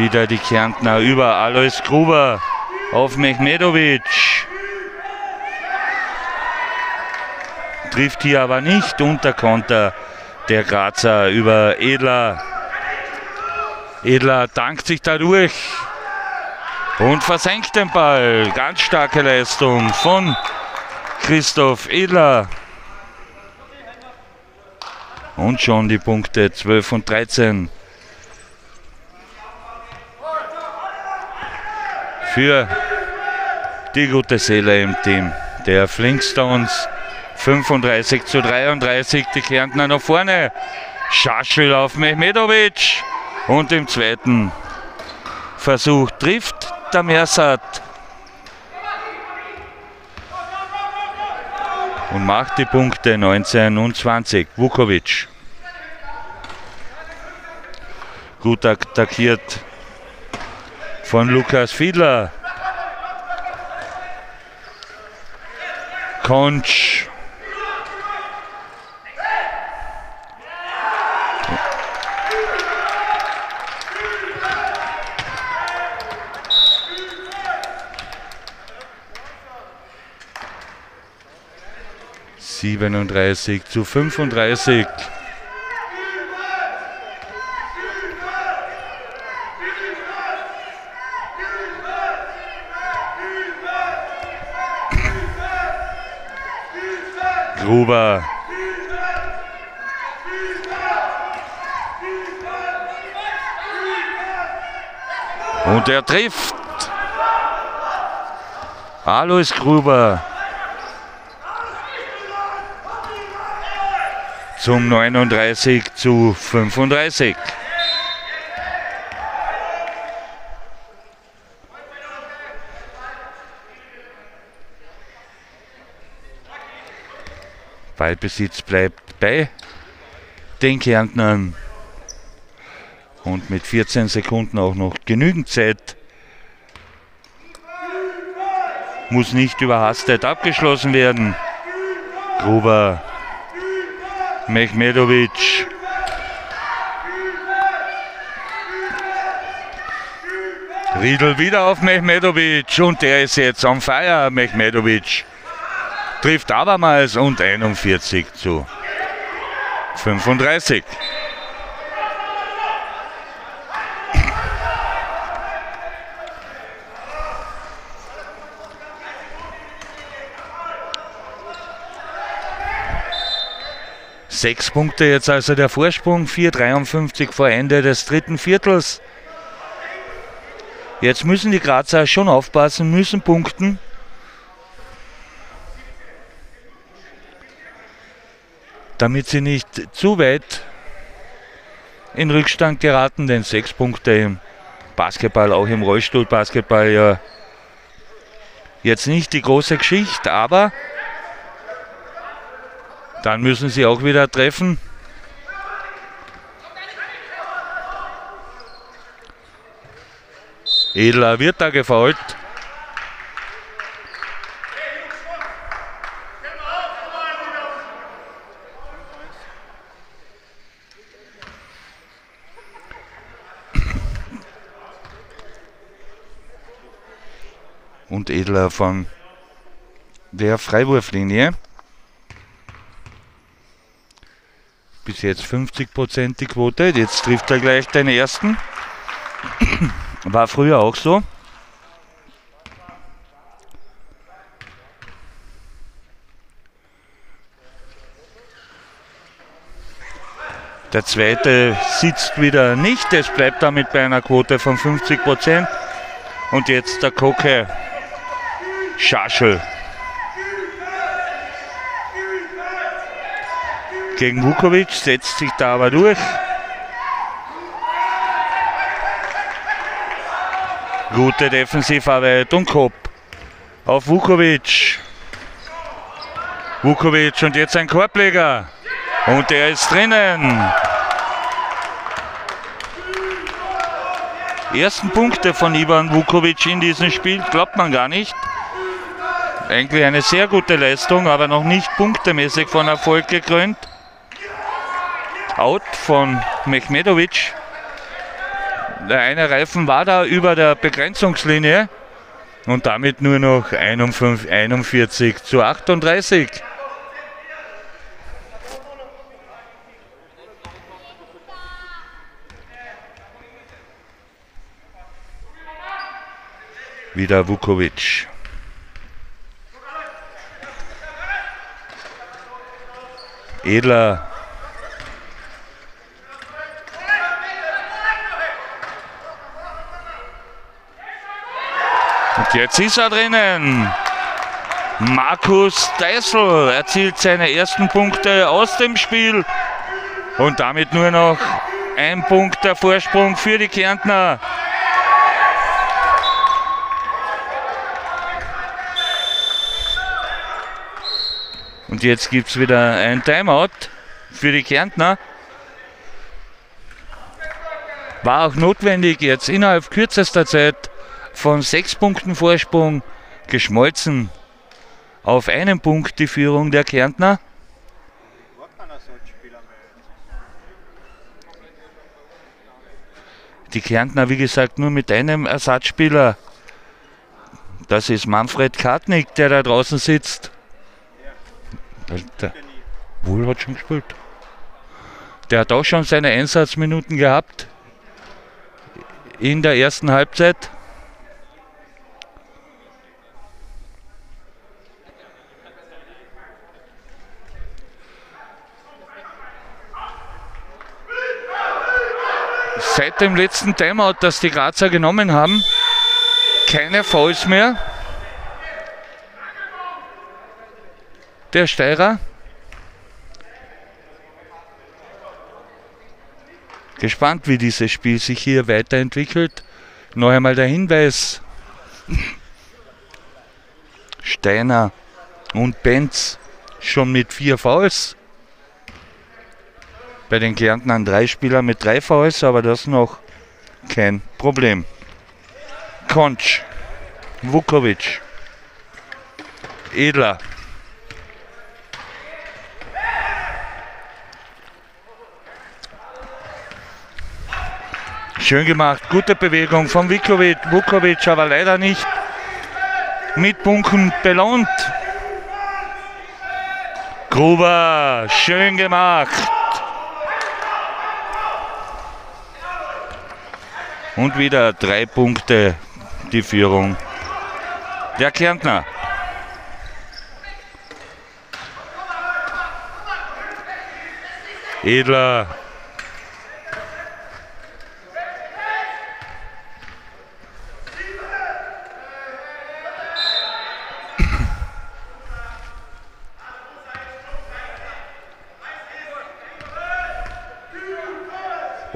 Wieder die Kärntner über Alois Gruber auf Mechmedovic. Trifft hier aber nicht. Unterkonter der Grazer über Edler. Edler dankt sich dadurch und versenkt den Ball. Ganz starke Leistung von Christoph Edler. Und schon die Punkte 12 und 13 für die gute Seele im Team. Der Flintstones 35 zu 33, die Kärntner nach vorne. Schaschel auf Mehmedovic und im zweiten Versuch trifft der Mersat und macht die Punkte 19 und 20. Vukovic. Gut attackiert von Lukas Fiedler. Konch. Siebenunddreißig zu fünfunddreißig. Gruber. Und er trifft. Alois Gruber. Zum 39 zu 35. Ballbesitz bleibt bei den Kärntnern. Und mit 14 Sekunden auch noch genügend Zeit. Muss nicht überhastet abgeschlossen werden. Gruber Mechmedovic. Riedel wieder auf Mechmedovic und der ist jetzt on fire, Mechmedovic. Trifft abermals und 41 zu 35. Sechs Punkte jetzt also der Vorsprung, 4,53 vor Ende des dritten Viertels. Jetzt müssen die Grazer schon aufpassen, müssen punkten. Damit sie nicht zu weit in Rückstand geraten, denn sechs Punkte im Basketball, auch im Rollstuhlbasketball ja jetzt nicht die große Geschichte, aber dann müssen sie auch wieder treffen. Edler wird da gefault. Edler von der Freiwurflinie. bis jetzt 50% die Quote. Jetzt trifft er gleich den ersten. [clears throat] War früher auch so. Der zweite sitzt wieder nicht. Es bleibt damit bei einer Quote von 50%. Und jetzt der Koke Schaschel. gegen Vukovic, setzt sich da aber durch. Gute Defensivarbeit und Kopp auf Vukovic. Vukovic und jetzt ein Korbleger. Und der ist drinnen. Ersten Punkte von Ivan Vukovic in diesem Spiel, glaubt man gar nicht. Eigentlich eine sehr gute Leistung, aber noch nicht punktemäßig von Erfolg gekrönt. Out von Mechmedovic. Der eine Reifen war da über der Begrenzungslinie und damit nur noch 41 zu 38. Wieder Vukovic. Edler Und jetzt ist er drinnen. Markus Deissel erzielt seine ersten Punkte aus dem Spiel. Und damit nur noch ein Punkt der Vorsprung für die Kärntner. Und jetzt gibt es wieder ein Timeout für die Kärntner. War auch notwendig, jetzt innerhalb kürzester Zeit von sechs Punkten Vorsprung geschmolzen auf einen Punkt die Führung der Kärntner. Die Kärntner, wie gesagt, nur mit einem Ersatzspieler. Das ist Manfred Kartnick, der da draußen sitzt. Der Wohl hat schon gespielt. Der hat auch schon seine Einsatzminuten gehabt in der ersten Halbzeit. seit dem letzten Timeout, das die Grazer genommen haben, keine Fouls mehr. Der Steirer. Gespannt, wie dieses Spiel sich hier weiterentwickelt. Noch einmal der Hinweis. Steiner und Benz schon mit vier Fouls bei den Kärntnern drei Spieler mit drei Fouls, aber das noch kein Problem. Konch, Vukovic, Edler. Schön gemacht, gute Bewegung von Vukovic, Vukovic aber leider nicht mit Punkten belohnt. Gruber, schön gemacht. Und wieder drei Punkte die Führung der Kärntner. Edler.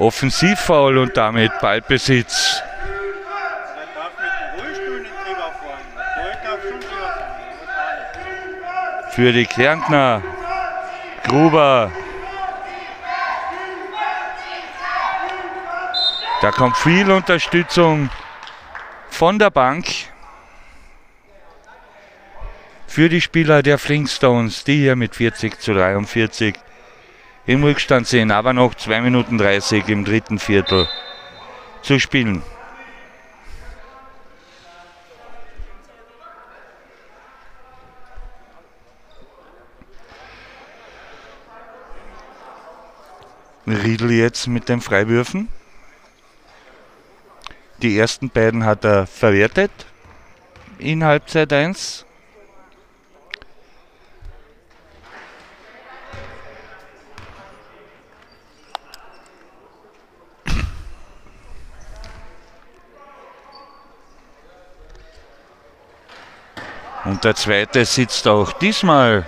Offensivfoul und damit Ballbesitz. Für die Kärntner. Gruber Da kommt viel Unterstützung von der Bank für die Spieler der Flintstones, die hier mit 40 zu 43 im Rückstand sind, aber noch 2 Minuten 30 im dritten Viertel zu spielen. Riedel jetzt mit den Freiwürfen. Die ersten beiden hat er verwertet in Halbzeit 1. Und der zweite sitzt auch diesmal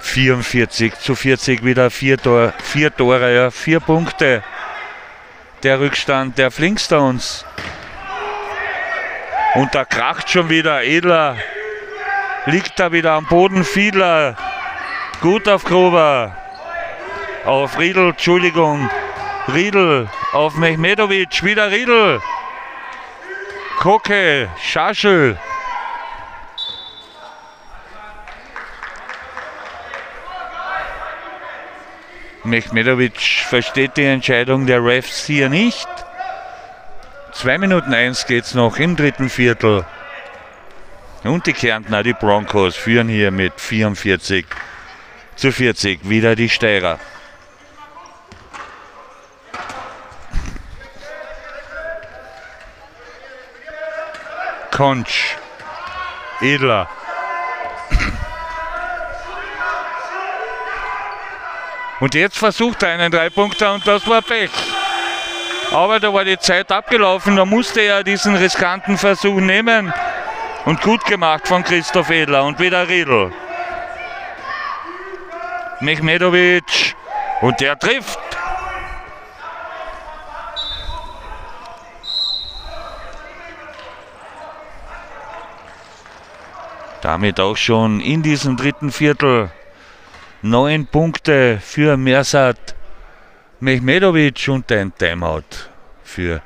44 zu 40 wieder vier, Tor, vier Tore, ja, vier Punkte der Rückstand der Flintstones. Und da kracht schon wieder Edler. Liegt da wieder am Boden Fiedler. Gut auf Gruber. Auf Riedel, Entschuldigung. Riedel auf Mehmedovic. Wieder Riedel. Koke, Schaschel. Mechmedovic versteht die Entscheidung der Refs hier nicht. 2 Minuten 1 geht es noch im dritten Viertel. Und die Kärntner, die Broncos, führen hier mit 44 zu 40 wieder die Steirer. Konch, Edler, Und jetzt versucht er einen Dreipunkter und das war Pech. Aber da war die Zeit abgelaufen, da musste er diesen riskanten Versuch nehmen. Und gut gemacht von Christoph Edler und wieder Riedl. Mechmedovic und der trifft. Damit auch schon in diesem dritten Viertel Neun Punkte für Mersat Mehmedovic und ein Timeout für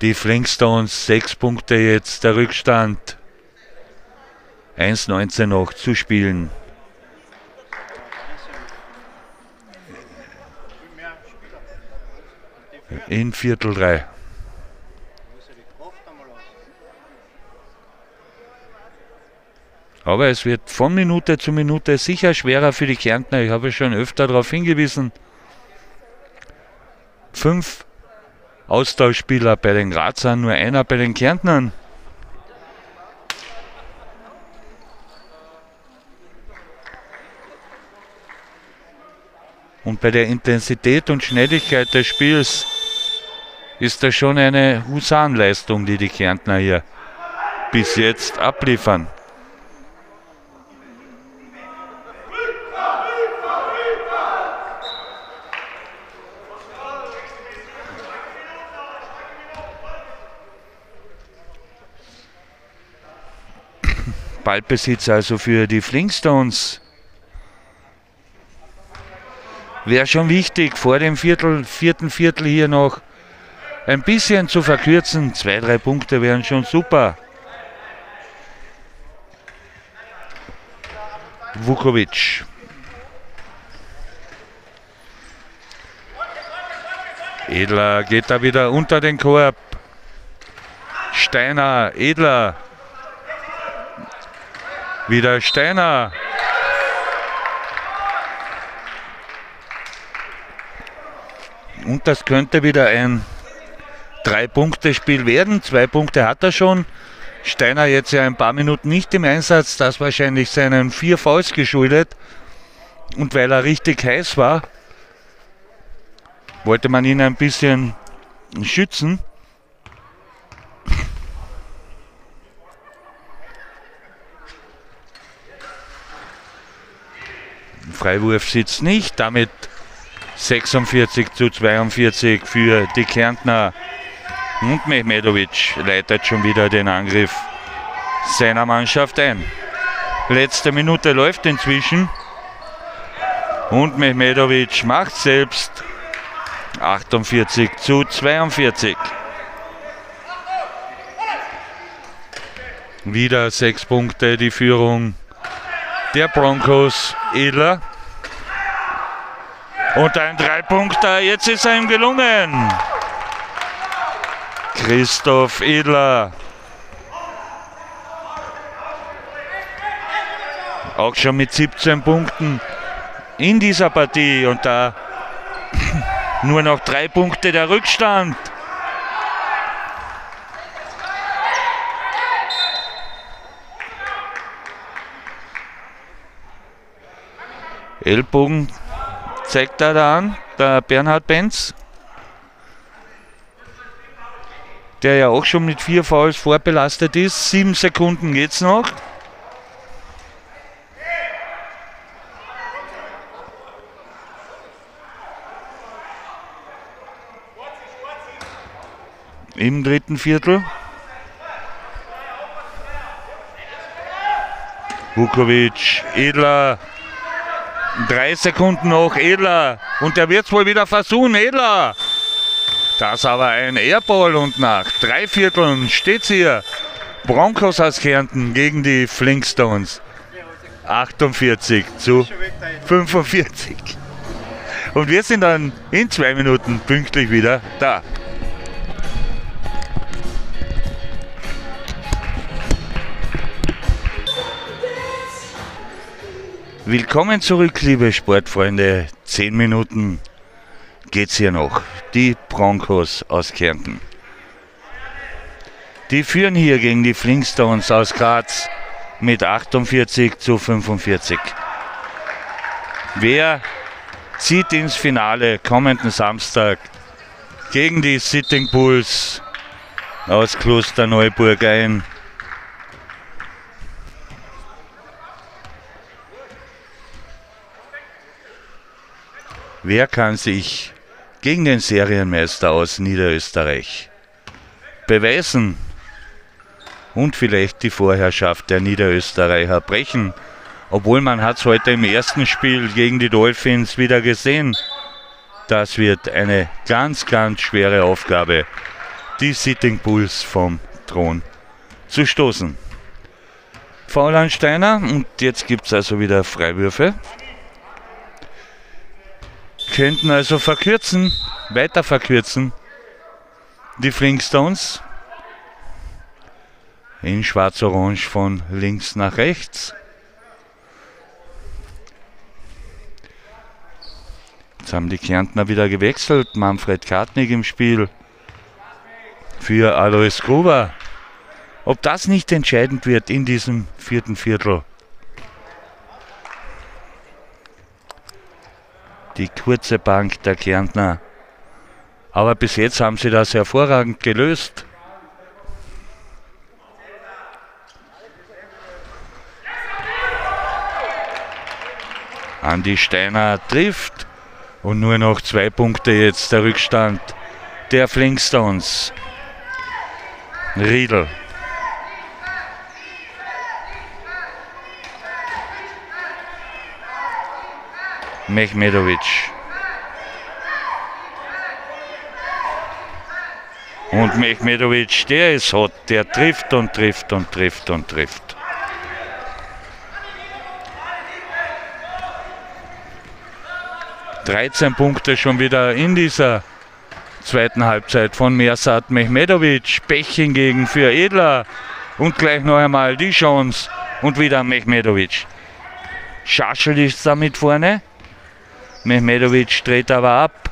die Flintstones. Sechs Punkte jetzt der Rückstand. 1,19 noch zu spielen. In Viertel drei. Aber es wird von Minute zu Minute sicher schwerer für die Kärntner. Ich habe schon öfter darauf hingewiesen. Fünf Austauschspieler bei den Grazern, nur einer bei den Kärntnern. Und bei der Intensität und Schnelligkeit des Spiels ist das schon eine Husarenleistung, die die Kärntner hier bis jetzt abliefern. Ballbesitz also für die Flintstones. Wäre schon wichtig, vor dem Viertel, vierten Viertel hier noch ein bisschen zu verkürzen. Zwei, drei Punkte wären schon super. Vukovic. Edler geht da wieder unter den Korb. Steiner, Edler. Wieder Steiner. Und das könnte wieder ein Drei-Punkte-Spiel werden. Zwei Punkte hat er schon. Steiner jetzt ja ein paar Minuten nicht im Einsatz, das wahrscheinlich seinen vier Fouls geschuldet. Und weil er richtig heiß war, wollte man ihn ein bisschen schützen. Freiwurf sitzt nicht, damit 46 zu 42 für die Kärntner. Und Mehmedovic leitet schon wieder den Angriff seiner Mannschaft ein. Letzte Minute läuft inzwischen. Und Mehmedovic macht selbst 48 zu 42. Wieder sechs Punkte die Führung der Broncos Edler. Und ein Dreipunkter, jetzt ist er ihm gelungen. Christoph Edler. Auch schon mit 17 Punkten in dieser Partie und da [laughs] nur noch drei Punkte der Rückstand. Ellbogen zeigt er da an, der Bernhard Benz. Der ja auch schon mit vier Fouls vorbelastet ist. Sieben Sekunden geht's noch. Im dritten Viertel. Vukovic, Edler, Drei Sekunden noch, Edler. Und der wird es wohl wieder versuchen, Edler. Das aber ein Airball und nach drei Vierteln steht hier. Broncos aus Kärnten gegen die Flintstones. 48 zu 45. Und wir sind dann in zwei Minuten pünktlich wieder da. Willkommen zurück, liebe Sportfreunde. Zehn Minuten geht's hier noch. Die Broncos aus Kärnten. Die führen hier gegen die Flintstones aus Graz mit 48 zu 45. Wer zieht ins Finale kommenden Samstag gegen die Sitting Bulls aus Klosterneuburg ein? Wer kann sich gegen den Serienmeister aus Niederösterreich beweisen und vielleicht die Vorherrschaft der Niederösterreicher brechen? Obwohl man hat es heute im ersten Spiel gegen die Dolphins wieder gesehen. Das wird eine ganz, ganz schwere Aufgabe, die Sitting Bulls vom Thron zu stoßen. Fauland Steiner und jetzt gibt es also wieder Freiwürfe könnten also verkürzen, weiter verkürzen. Die Flintstones in schwarz-orange von links nach rechts. Jetzt haben die Kärntner wieder gewechselt. Manfred Kartnig im Spiel für Alois Gruber. Ob das nicht entscheidend wird in diesem vierten Viertel. Die kurze Bank der Kärntner. Aber bis jetzt haben sie das hervorragend gelöst. Andi Steiner trifft und nur noch zwei Punkte jetzt der Rückstand der Flintstones. Riedel Mehmedovic. Und Mehmedovic, der ist hot, der trifft und trifft und trifft und trifft. Dreizehn Punkte schon wieder in dieser zweiten Halbzeit von Mersat Mehmedovic. Pech hingegen für Edler. Und gleich noch einmal die Chance. Und wieder Mehmedovic. Schaschel ist damit vorne. Mehmedovic dreht aber ab.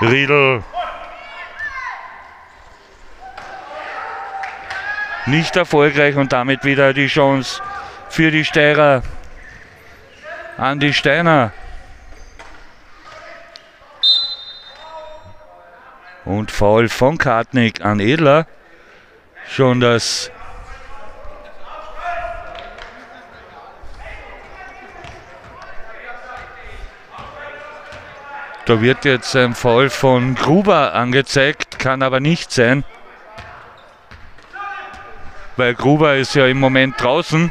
Riedel. Nicht erfolgreich und damit wieder die Chance für die Steirer. Andi Steiner. Und Foul von Kartnick an Edler. Schon das Da wird jetzt ein Foul von Gruber angezeigt, kann aber nicht sein. Weil Gruber ist ja im Moment draußen.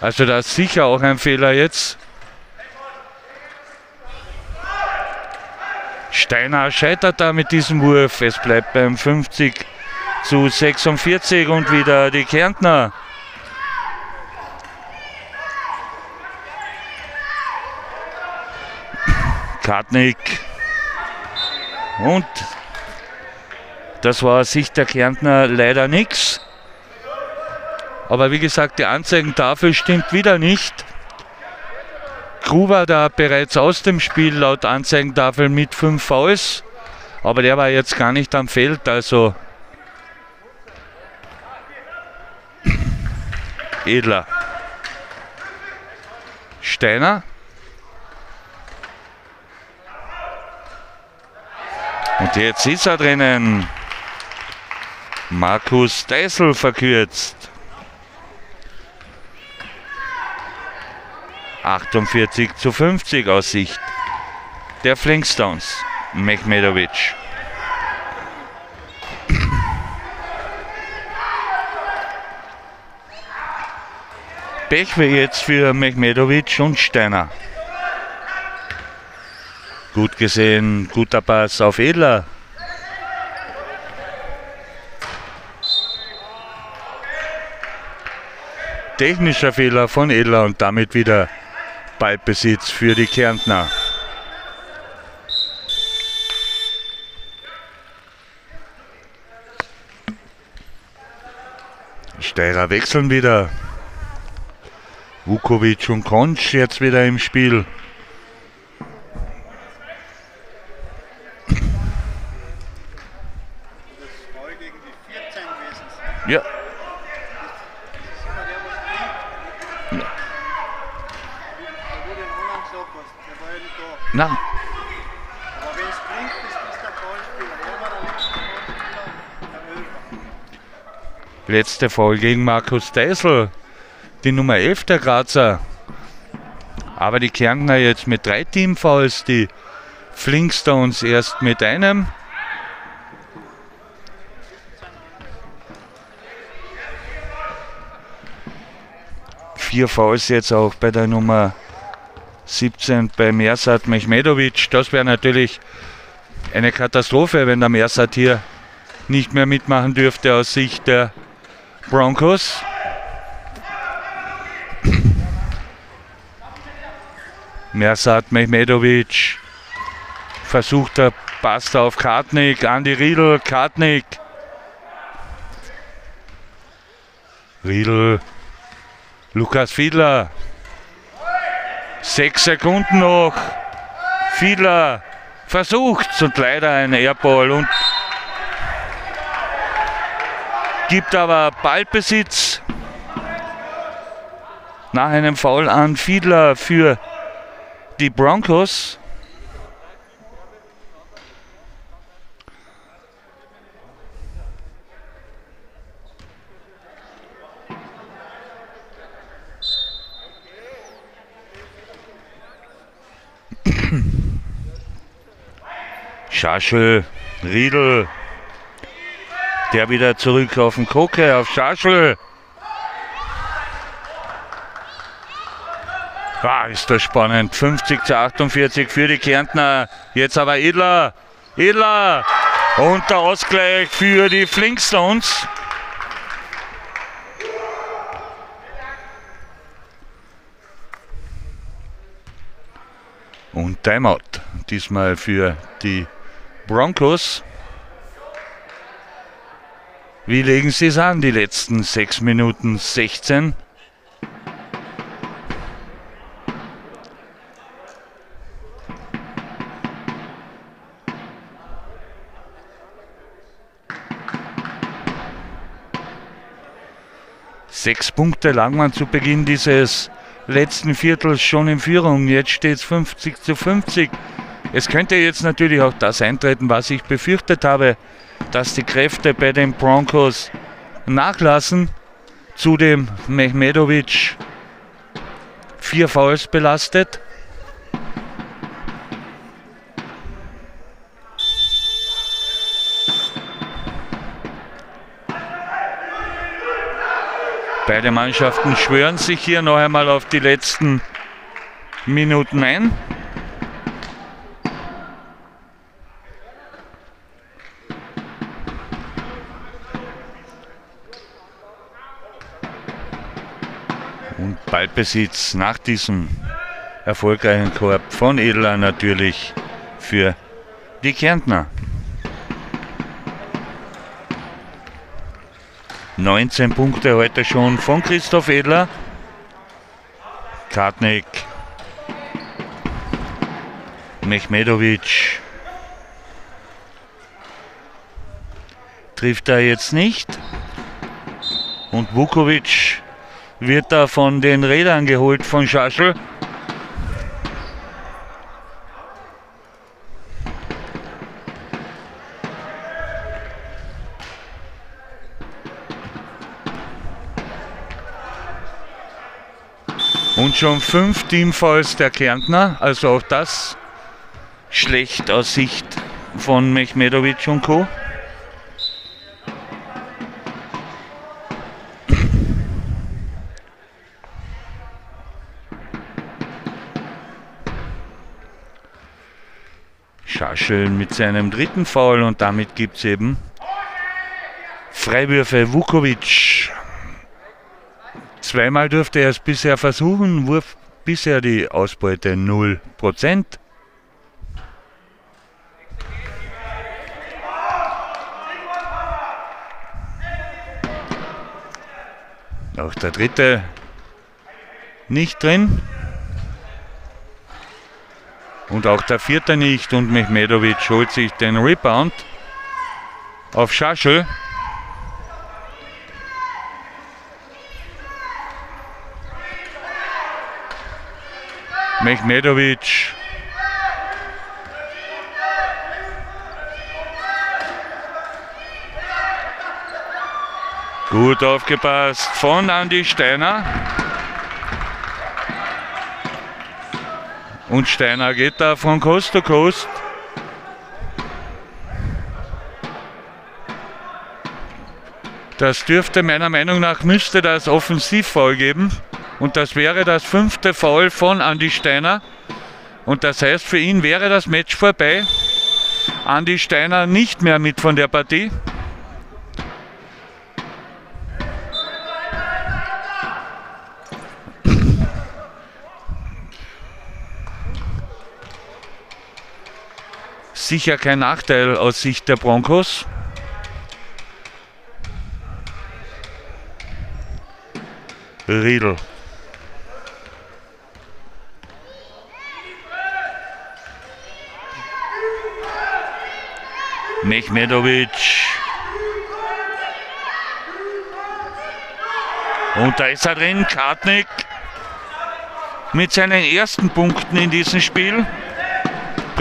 Also da ist sicher auch ein Fehler jetzt. Steiner scheitert da mit diesem Wurf. Es bleibt beim 50 zu 46 und wieder die Kärntner. Kartnick. Und das war aus Sicht der Kärntner leider nichts. Aber wie gesagt, die Anzeigentafel stimmt wieder nicht. Gruber da bereits aus dem Spiel laut Anzeigentafel mit 5 Fouls. Aber der war jetzt gar nicht am Feld, also Edler. Steiner. Und jetzt ist er drinnen. Markus Deisel verkürzt. 48 zu 50 aus Sicht der Flintstones. Mechmedovic. Pech jetzt für Mechmedovic und Steiner. Gut gesehen, guter Pass auf Edler. Technischer Fehler von Edler und damit wieder Ballbesitz für die Kärntner. Steirer wechseln wieder. Vukovic und Konsch jetzt wieder im Spiel. Ja. Na. Aber wenn es bringt, ist das der Ballspieler. Er war der letzte Ballspieler, der Letzte Foul gegen Markus Deisel, die Nummer 11 der Grazer. Aber die Kärntner jetzt mit drei Teamfouls, die Flintstones erst mit einem. vier Fouls jetzt auch bei der Nummer 17 bei Mersat Mechmedovic. Das wäre natürlich eine Katastrophe, wenn der Mersat hier nicht mehr mitmachen dürfte aus Sicht der Broncos. Mersat Mehmedovic versucht der Pass auf Kartnick, Andi Riedel, Kartnick. Riedel Lukas Fiedler. Sechs Sekunden noch. Fiedler versucht und leider ein Airball und gibt aber Ballbesitz nach einem Foul an Fiedler für die Broncos. Schaschel, Riedel. Der wieder zurück auf den Koke, auf Schaschel. Ah, ist das spannend. 50 zu 48 für die Kärntner. Jetzt aber Edler. Edler. Und der Ausgleich für die Flintstones. Und Timeout. Diesmal für die Broncos. Wie legen Sie es an, die letzten 6 Minuten 16? Sechs Punkte lag man zu Beginn dieses letzten Viertels schon in Führung. Jetzt steht es 50 zu 50. Es könnte jetzt natürlich auch das eintreten, was ich befürchtet habe, dass die Kräfte bei den Broncos nachlassen. Zudem Mehmedovic vier Fouls belastet. Beide Mannschaften schwören sich hier noch einmal auf die letzten Minuten ein. Und Ballbesitz nach diesem erfolgreichen Korb von Edler natürlich für die Kärntner. 19 Punkte heute schon von Christoph Edler. Kartnick. Mechmedovic. Trifft er jetzt nicht. Und Vukovic wird da von den Rädern geholt von Schaschel. Und schon fünf Teamfalls der Kärntner, also auch das schlecht aus Sicht von Mechmedovic und Co. Schaschel mit seinem dritten Foul und damit gibt es eben Freiwürfe Vukovic. Zweimal durfte er es bisher versuchen, wurf bisher die Ausbeute 0%. Auch der dritte nicht drin. Und auch der vierte nicht. Und Mehmedovic holt sich den Rebound auf Schaschel. Mehmedovic. Gut aufgepasst von Andy Steiner. Und Steiner geht da von Coast to Coast. Das dürfte meiner Meinung nach müsste das Offensivfoul geben. Und das wäre das fünfte Foul von Andy Steiner. Und das heißt, für ihn wäre das Match vorbei. Andy Steiner nicht mehr mit von der Partie. Sicher kein Nachteil aus Sicht der Broncos. Riedel. Mechmedovic. Und da ist er drin, Kartnick mit seinen ersten Punkten in diesem Spiel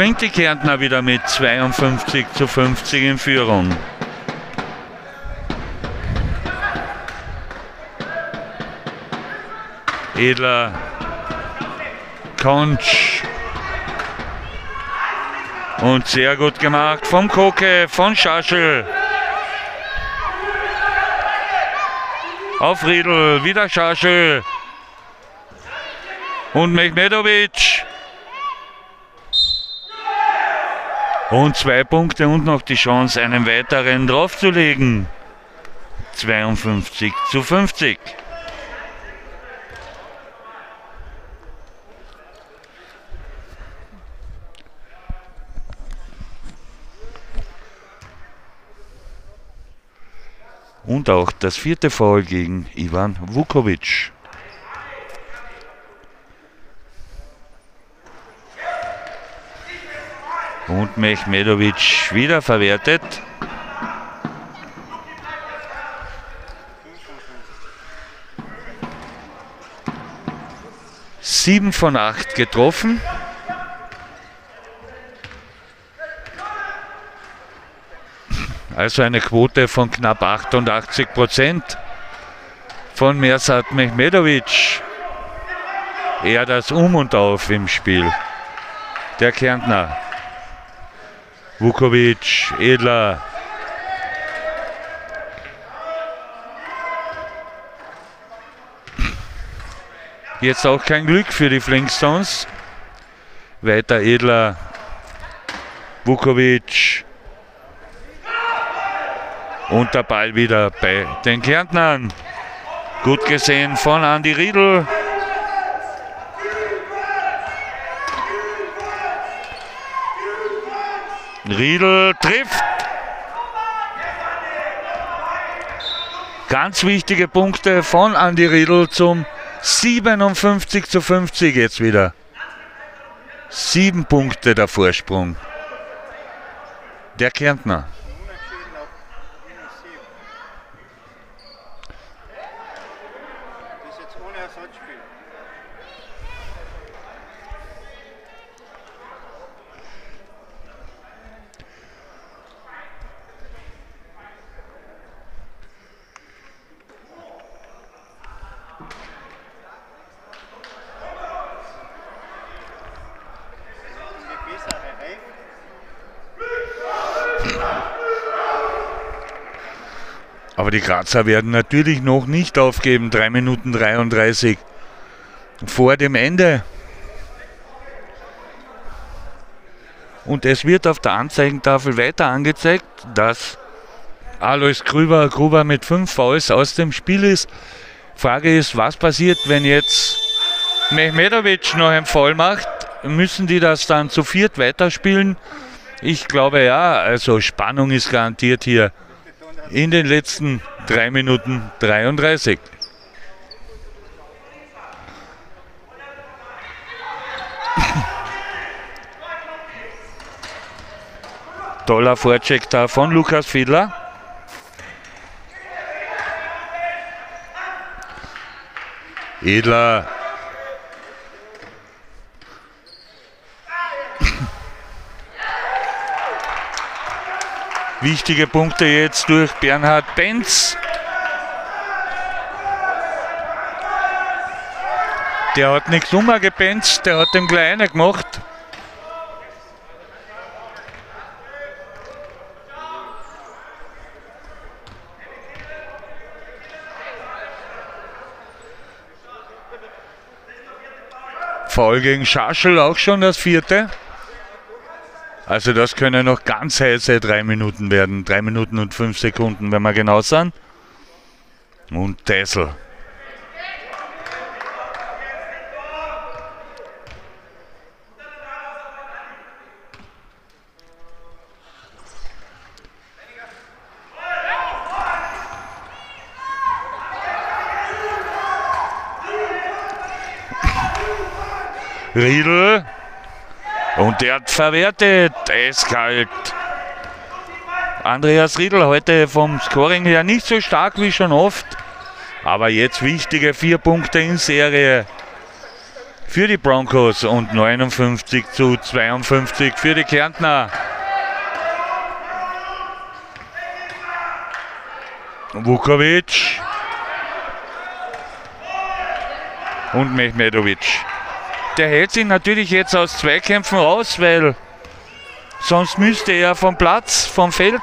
bringt die Kärntner wieder mit 52 zu 50 in Führung. Edler, Konsch, und sehr gut gemacht vom Koke, von Schaschel. Auf Riedel, wieder Schaschel. Und Mehmedovic. Und zwei Punkte und noch die Chance, einen weiteren draufzulegen. 52 zu 50. Und auch das vierte Foul gegen Ivan Vukovic. Und Mechmedovic wieder verwertet. Sieben von acht getroffen. Also eine Quote von knapp 88 Prozent von Mersat Mehmedovic. Er das Um und Auf im Spiel. Der Kärntner. Vukovic, Edler. Jetzt auch kein Glück für die Flintstones. Weiter Edler. Vukovic. Und der Ball wieder bei den Kärntnern. Gut gesehen von Andy Riedl. Riedel trifft. Ganz wichtige Punkte von Andy Riedel zum 57 zu 50 jetzt wieder. Sieben Punkte der Vorsprung. Der Kärntner. Aber die Grazer werden natürlich noch nicht aufgeben. 3 Minuten 33 vor dem Ende. Und es wird auf der Anzeigentafel weiter angezeigt, dass Alois Gruber, Gruber mit 5 Fouls aus dem Spiel ist. Frage ist, was passiert, wenn jetzt Mehmedovic noch ein Foul macht? Müssen die das dann zu viert weiterspielen? Ich glaube ja, also Spannung ist garantiert hier in den letzten 3 Minuten 33. [laughs] Toller Vorcheck da von Lukas Fiedler. Edler Wichtige Punkte jetzt durch Bernhard Benz. Der hat nichts umgebenzt, der hat dem Kleine gemacht. Foul gegen Schaschel auch schon das vierte. Also das können noch ganz heiße drei Minuten werden. Drei Minuten und fünf Sekunden, wenn wir genau sind. Und Tessel. Riedel und der hat verwertet. Eiskalt. Andreas Riedl heute vom Scoring her nicht so stark wie schon oft. Aber jetzt wichtige vier Punkte in Serie für die Broncos und 59 zu 52 für die Kärntner. Vukovic und Mehmedovic der hält sich natürlich jetzt aus Zweikämpfen raus, weil sonst müsste er vom Platz, vom Feld.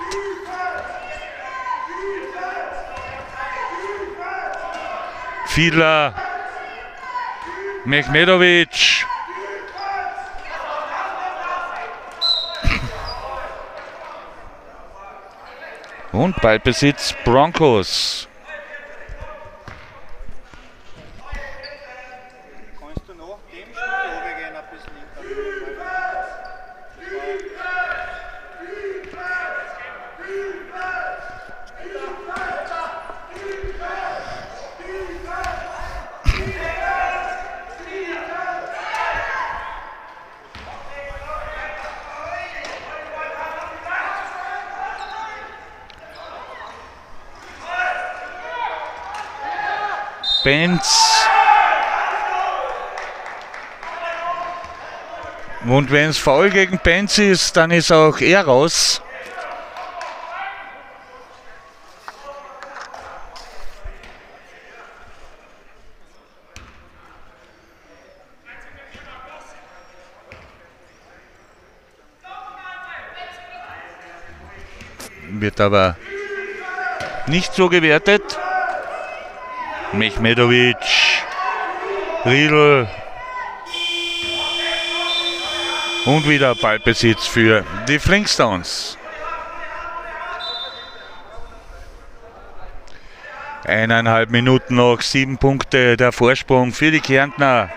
Fiedler, Mechmedovic. Und Ballbesitz Broncos. Benz. Und wenn es faul gegen Benz ist, dann ist auch er raus. Wird aber nicht so gewertet. Mechmedovic, Riedl und wieder Ballbesitz für die Flintstones. Eineinhalb Minuten noch, sieben Punkte der Vorsprung für die Kärntner.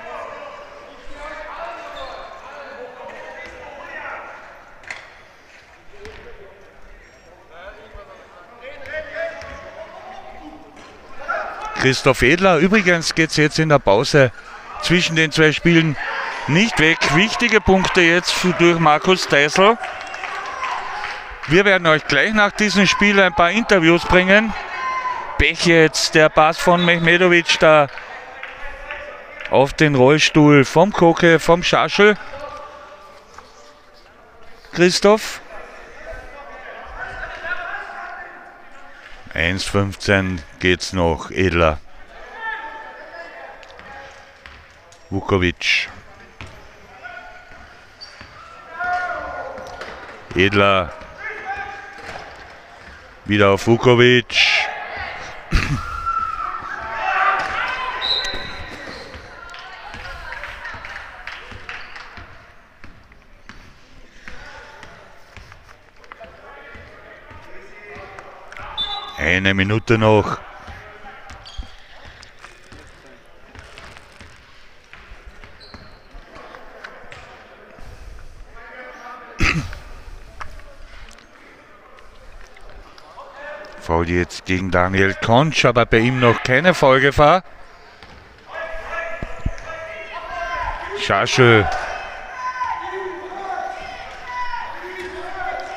Christoph Edler. Übrigens geht es jetzt in der Pause zwischen den zwei Spielen nicht weg. Wichtige Punkte jetzt durch Markus Teisel. Wir werden euch gleich nach diesem Spiel ein paar Interviews bringen. Pech jetzt der Pass von Mehmedovic da auf den Rollstuhl vom Koke, vom Schaschel. Christoph. 1,15 geht's noch, Edler. Vukovic. Edler. Wieder auf Vukovic. Eine Minute noch. Foul jetzt gegen Daniel Konsch, aber bei ihm noch keine Folgefahr. Schaschel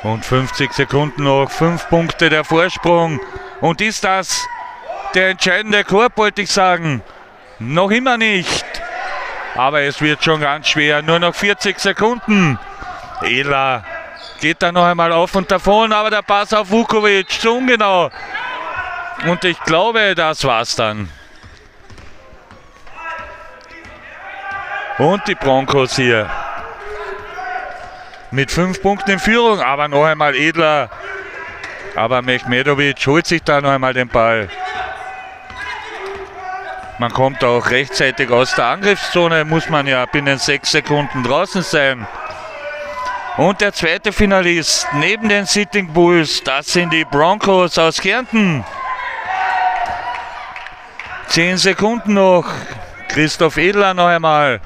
Und 50 Sekunden noch, 5 Punkte der Vorsprung. Und ist das der entscheidende Korb, wollte ich sagen? Noch immer nicht. Aber es wird schon ganz schwer. Nur noch 40 Sekunden. Ela geht da noch einmal auf und davon, aber der Pass auf Vukovic, zu ungenau. Und ich glaube, das war's dann. Und die Broncos hier mit fünf Punkten in Führung. Aber noch einmal Edler. Aber Mechmedovic holt sich da noch einmal den Ball. Man kommt auch rechtzeitig aus der Angriffszone, muss man ja binnen sechs Sekunden draußen sein. Und der zweite Finalist neben den Sitting Bulls, das sind die Broncos aus Kärnten. Zehn Sekunden noch. Christoph Edler noch einmal.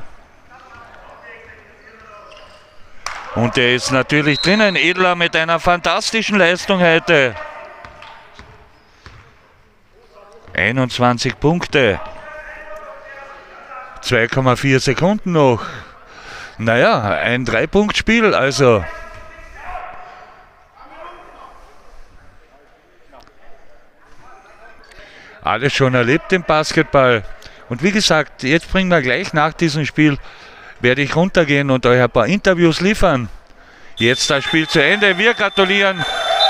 Und der ist natürlich drinnen. Edler mit einer fantastischen Leistung heute. 21 Punkte. 2,4 Sekunden noch. Naja, ein Drei-Punkt-Spiel, also. Alles schon erlebt im Basketball. Und wie gesagt, jetzt bringen wir gleich nach diesem Spiel werde ich runtergehen und euch ein paar Interviews liefern. Jetzt das Spiel zu Ende. Wir gratulieren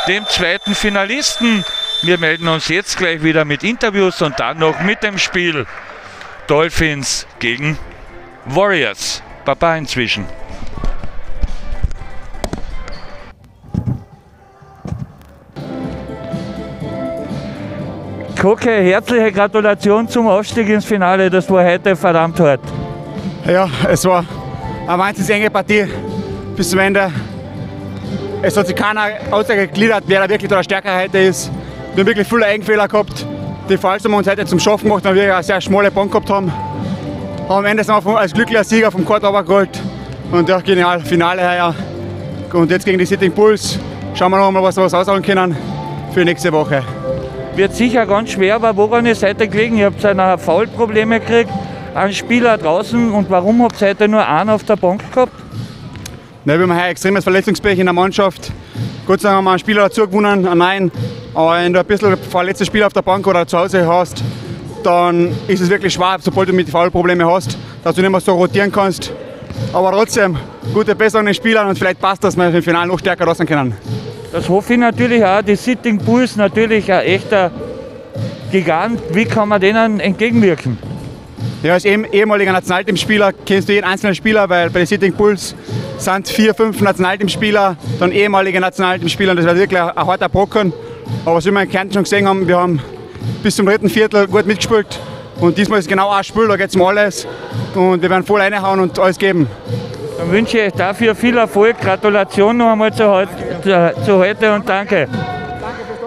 dem zweiten Finalisten. Wir melden uns jetzt gleich wieder mit Interviews und dann noch mit dem Spiel Dolphins gegen Warriors. Papa inzwischen. Kucke, herzliche Gratulation zum Aufstieg ins Finale. Das war heute verdammt hart. Ja, es war eine wahnsinnig enge Partie bis zum Ende. Es hat sich keiner ausgegliedert, wer da wirklich der Stärker heute ist. Wir haben wirklich viele Eigenfehler gehabt. Die Falls haben uns heute zum Schaffen gemacht, weil wir eine sehr schmale Bank gehabt haben. Aber am Ende sind wir als glücklicher Sieger vom Court geholt. Und ja, genial, Finale heuer. Und jetzt gegen die Sitting Bulls schauen wir noch mal, was wir was ausholen können für nächste Woche. Wird sicher ganz schwer, aber woran ist heute gelegen? Ihr habt eine Foul-Probleme gekriegt einen Spieler draußen und warum habt ihr heute nur einen auf der Bank gehabt? Ne, wir haben ein extremes Verletzungspech in der Mannschaft. Gott sei Dank haben wir einen Spieler dazu gewonnen, einen neuen. Aber wenn du ein bisschen verletzte Spieler auf der Bank oder zu Hause hast, dann ist es wirklich schwer, sobald du mit Foulprobleme hast, dass du nicht mehr so rotieren kannst. Aber trotzdem, gute Besserung den Spielern und vielleicht passt, dass wir im Finale noch stärker lassen können. Das hoffe ich natürlich auch. Die Sitting Bulls natürlich ein echter Gigant. Wie kann man denen entgegenwirken? Ja, als ehemaliger Nationalteamspieler kennst du jeden einzelnen Spieler, weil bei den Sitting Bulls sind vier, fünf Nationalteamspieler, dann ehemalige Nationalteamspieler. Das wird wirklich ein harter Brocken. Aber was wir in Kärnten schon gesehen haben, wir haben bis zum dritten Viertel gut mitgespielt. Und diesmal ist es genau ein Spiel, da geht es um alles. Und wir werden voll reinhauen und alles geben. Dann wünsche ich dafür viel Erfolg. Gratulation noch einmal zu, heute, zu heute und danke.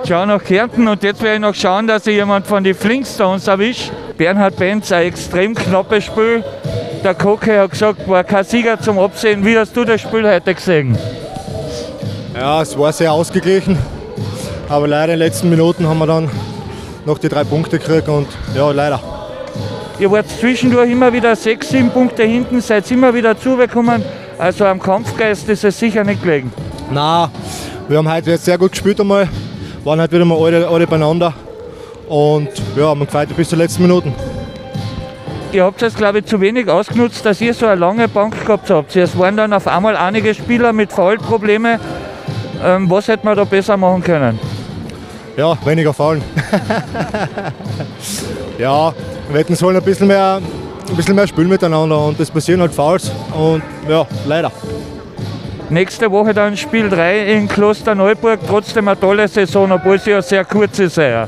Schau nach Kärnten und jetzt werde ich noch schauen, dass ich jemand von den Flintstones erwische. Bernhard Benz, ein extrem knappes Spiel. Der Koke hat gesagt, war kein Sieger zum Absehen. Wie hast du das Spiel heute gesehen? Ja, es war sehr ausgeglichen. Aber leider in den letzten Minuten haben wir dann noch die drei Punkte gekriegt und ja, leider. Ihr wart zwischendurch immer wieder sechs, sieben Punkte hinten, seid immer wieder zugekommen. Also am Kampfgeist ist es sicher nicht gelegen. Na, wir haben heute sehr gut gespielt einmal, waren halt wieder mal alle, alle beieinander und ja, haben gefeiert bis zu den letzten Minuten. Ihr habt es, glaube ich, zu wenig ausgenutzt, dass ihr so eine lange Bank gehabt habt. Es waren dann auf einmal einige Spieler mit Foulproblemen. Ähm, was hätte man da besser machen können? Ja, weniger faulen. [laughs] ja, wir hätten sollen ein bisschen mehr, ein bisschen mehr spielen miteinander und es passieren halt Fouls und ja, leider. Nächste Woche dann Spiel 3 in Klosterneuburg. Trotzdem eine tolle Saison, obwohl sie ja sehr kurz ist. Ja,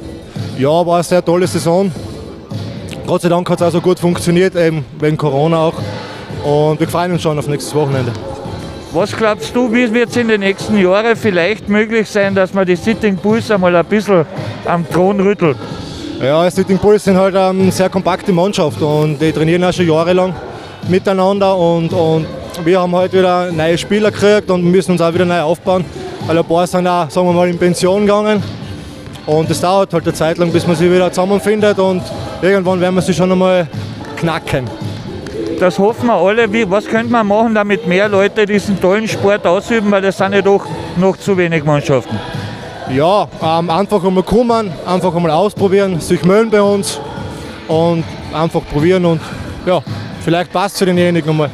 ja war eine sehr tolle Saison. Gott sei Dank hat es auch so gut funktioniert, eben wegen Corona auch. Und wir freuen uns schon auf nächstes Wochenende. Was glaubst du, wie wird es in den nächsten Jahren vielleicht möglich sein, dass man die Sitting Bulls einmal ein bisschen am Thron rüttelt? Ja, die Sitting Bulls sind halt eine sehr kompakte Mannschaft und die trainieren auch schon jahrelang miteinander und, und wir haben heute wieder neue Spieler gekriegt und müssen uns auch wieder neu aufbauen, weil ein paar sind auch, sagen wir mal, in Pension gegangen und es dauert halt eine Zeit lang, bis man sich wieder zusammenfindet und irgendwann werden wir sie schon einmal knacken. Das hoffen wir alle. Wie, was könnte man machen, damit mehr Leute diesen tollen Sport ausüben, weil das sind ja doch noch zu wenig Mannschaften. Ja, ähm, einfach einmal kommen, einfach einmal ausprobieren, sich melden bei uns und einfach probieren und ja, vielleicht passt es zu denjenigen einmal.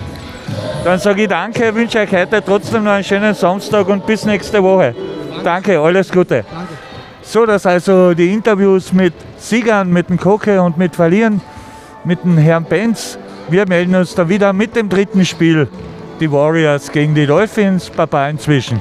Dann sage ich danke, wünsche euch heute trotzdem noch einen schönen Samstag und bis nächste Woche. Danke, alles Gute. So, das also die Interviews mit Siegern, mit dem Koke und mit Verlieren, mit dem Herrn Benz. Wir melden uns dann wieder mit dem dritten Spiel. Die Warriors gegen die Dolphins. Baba inzwischen.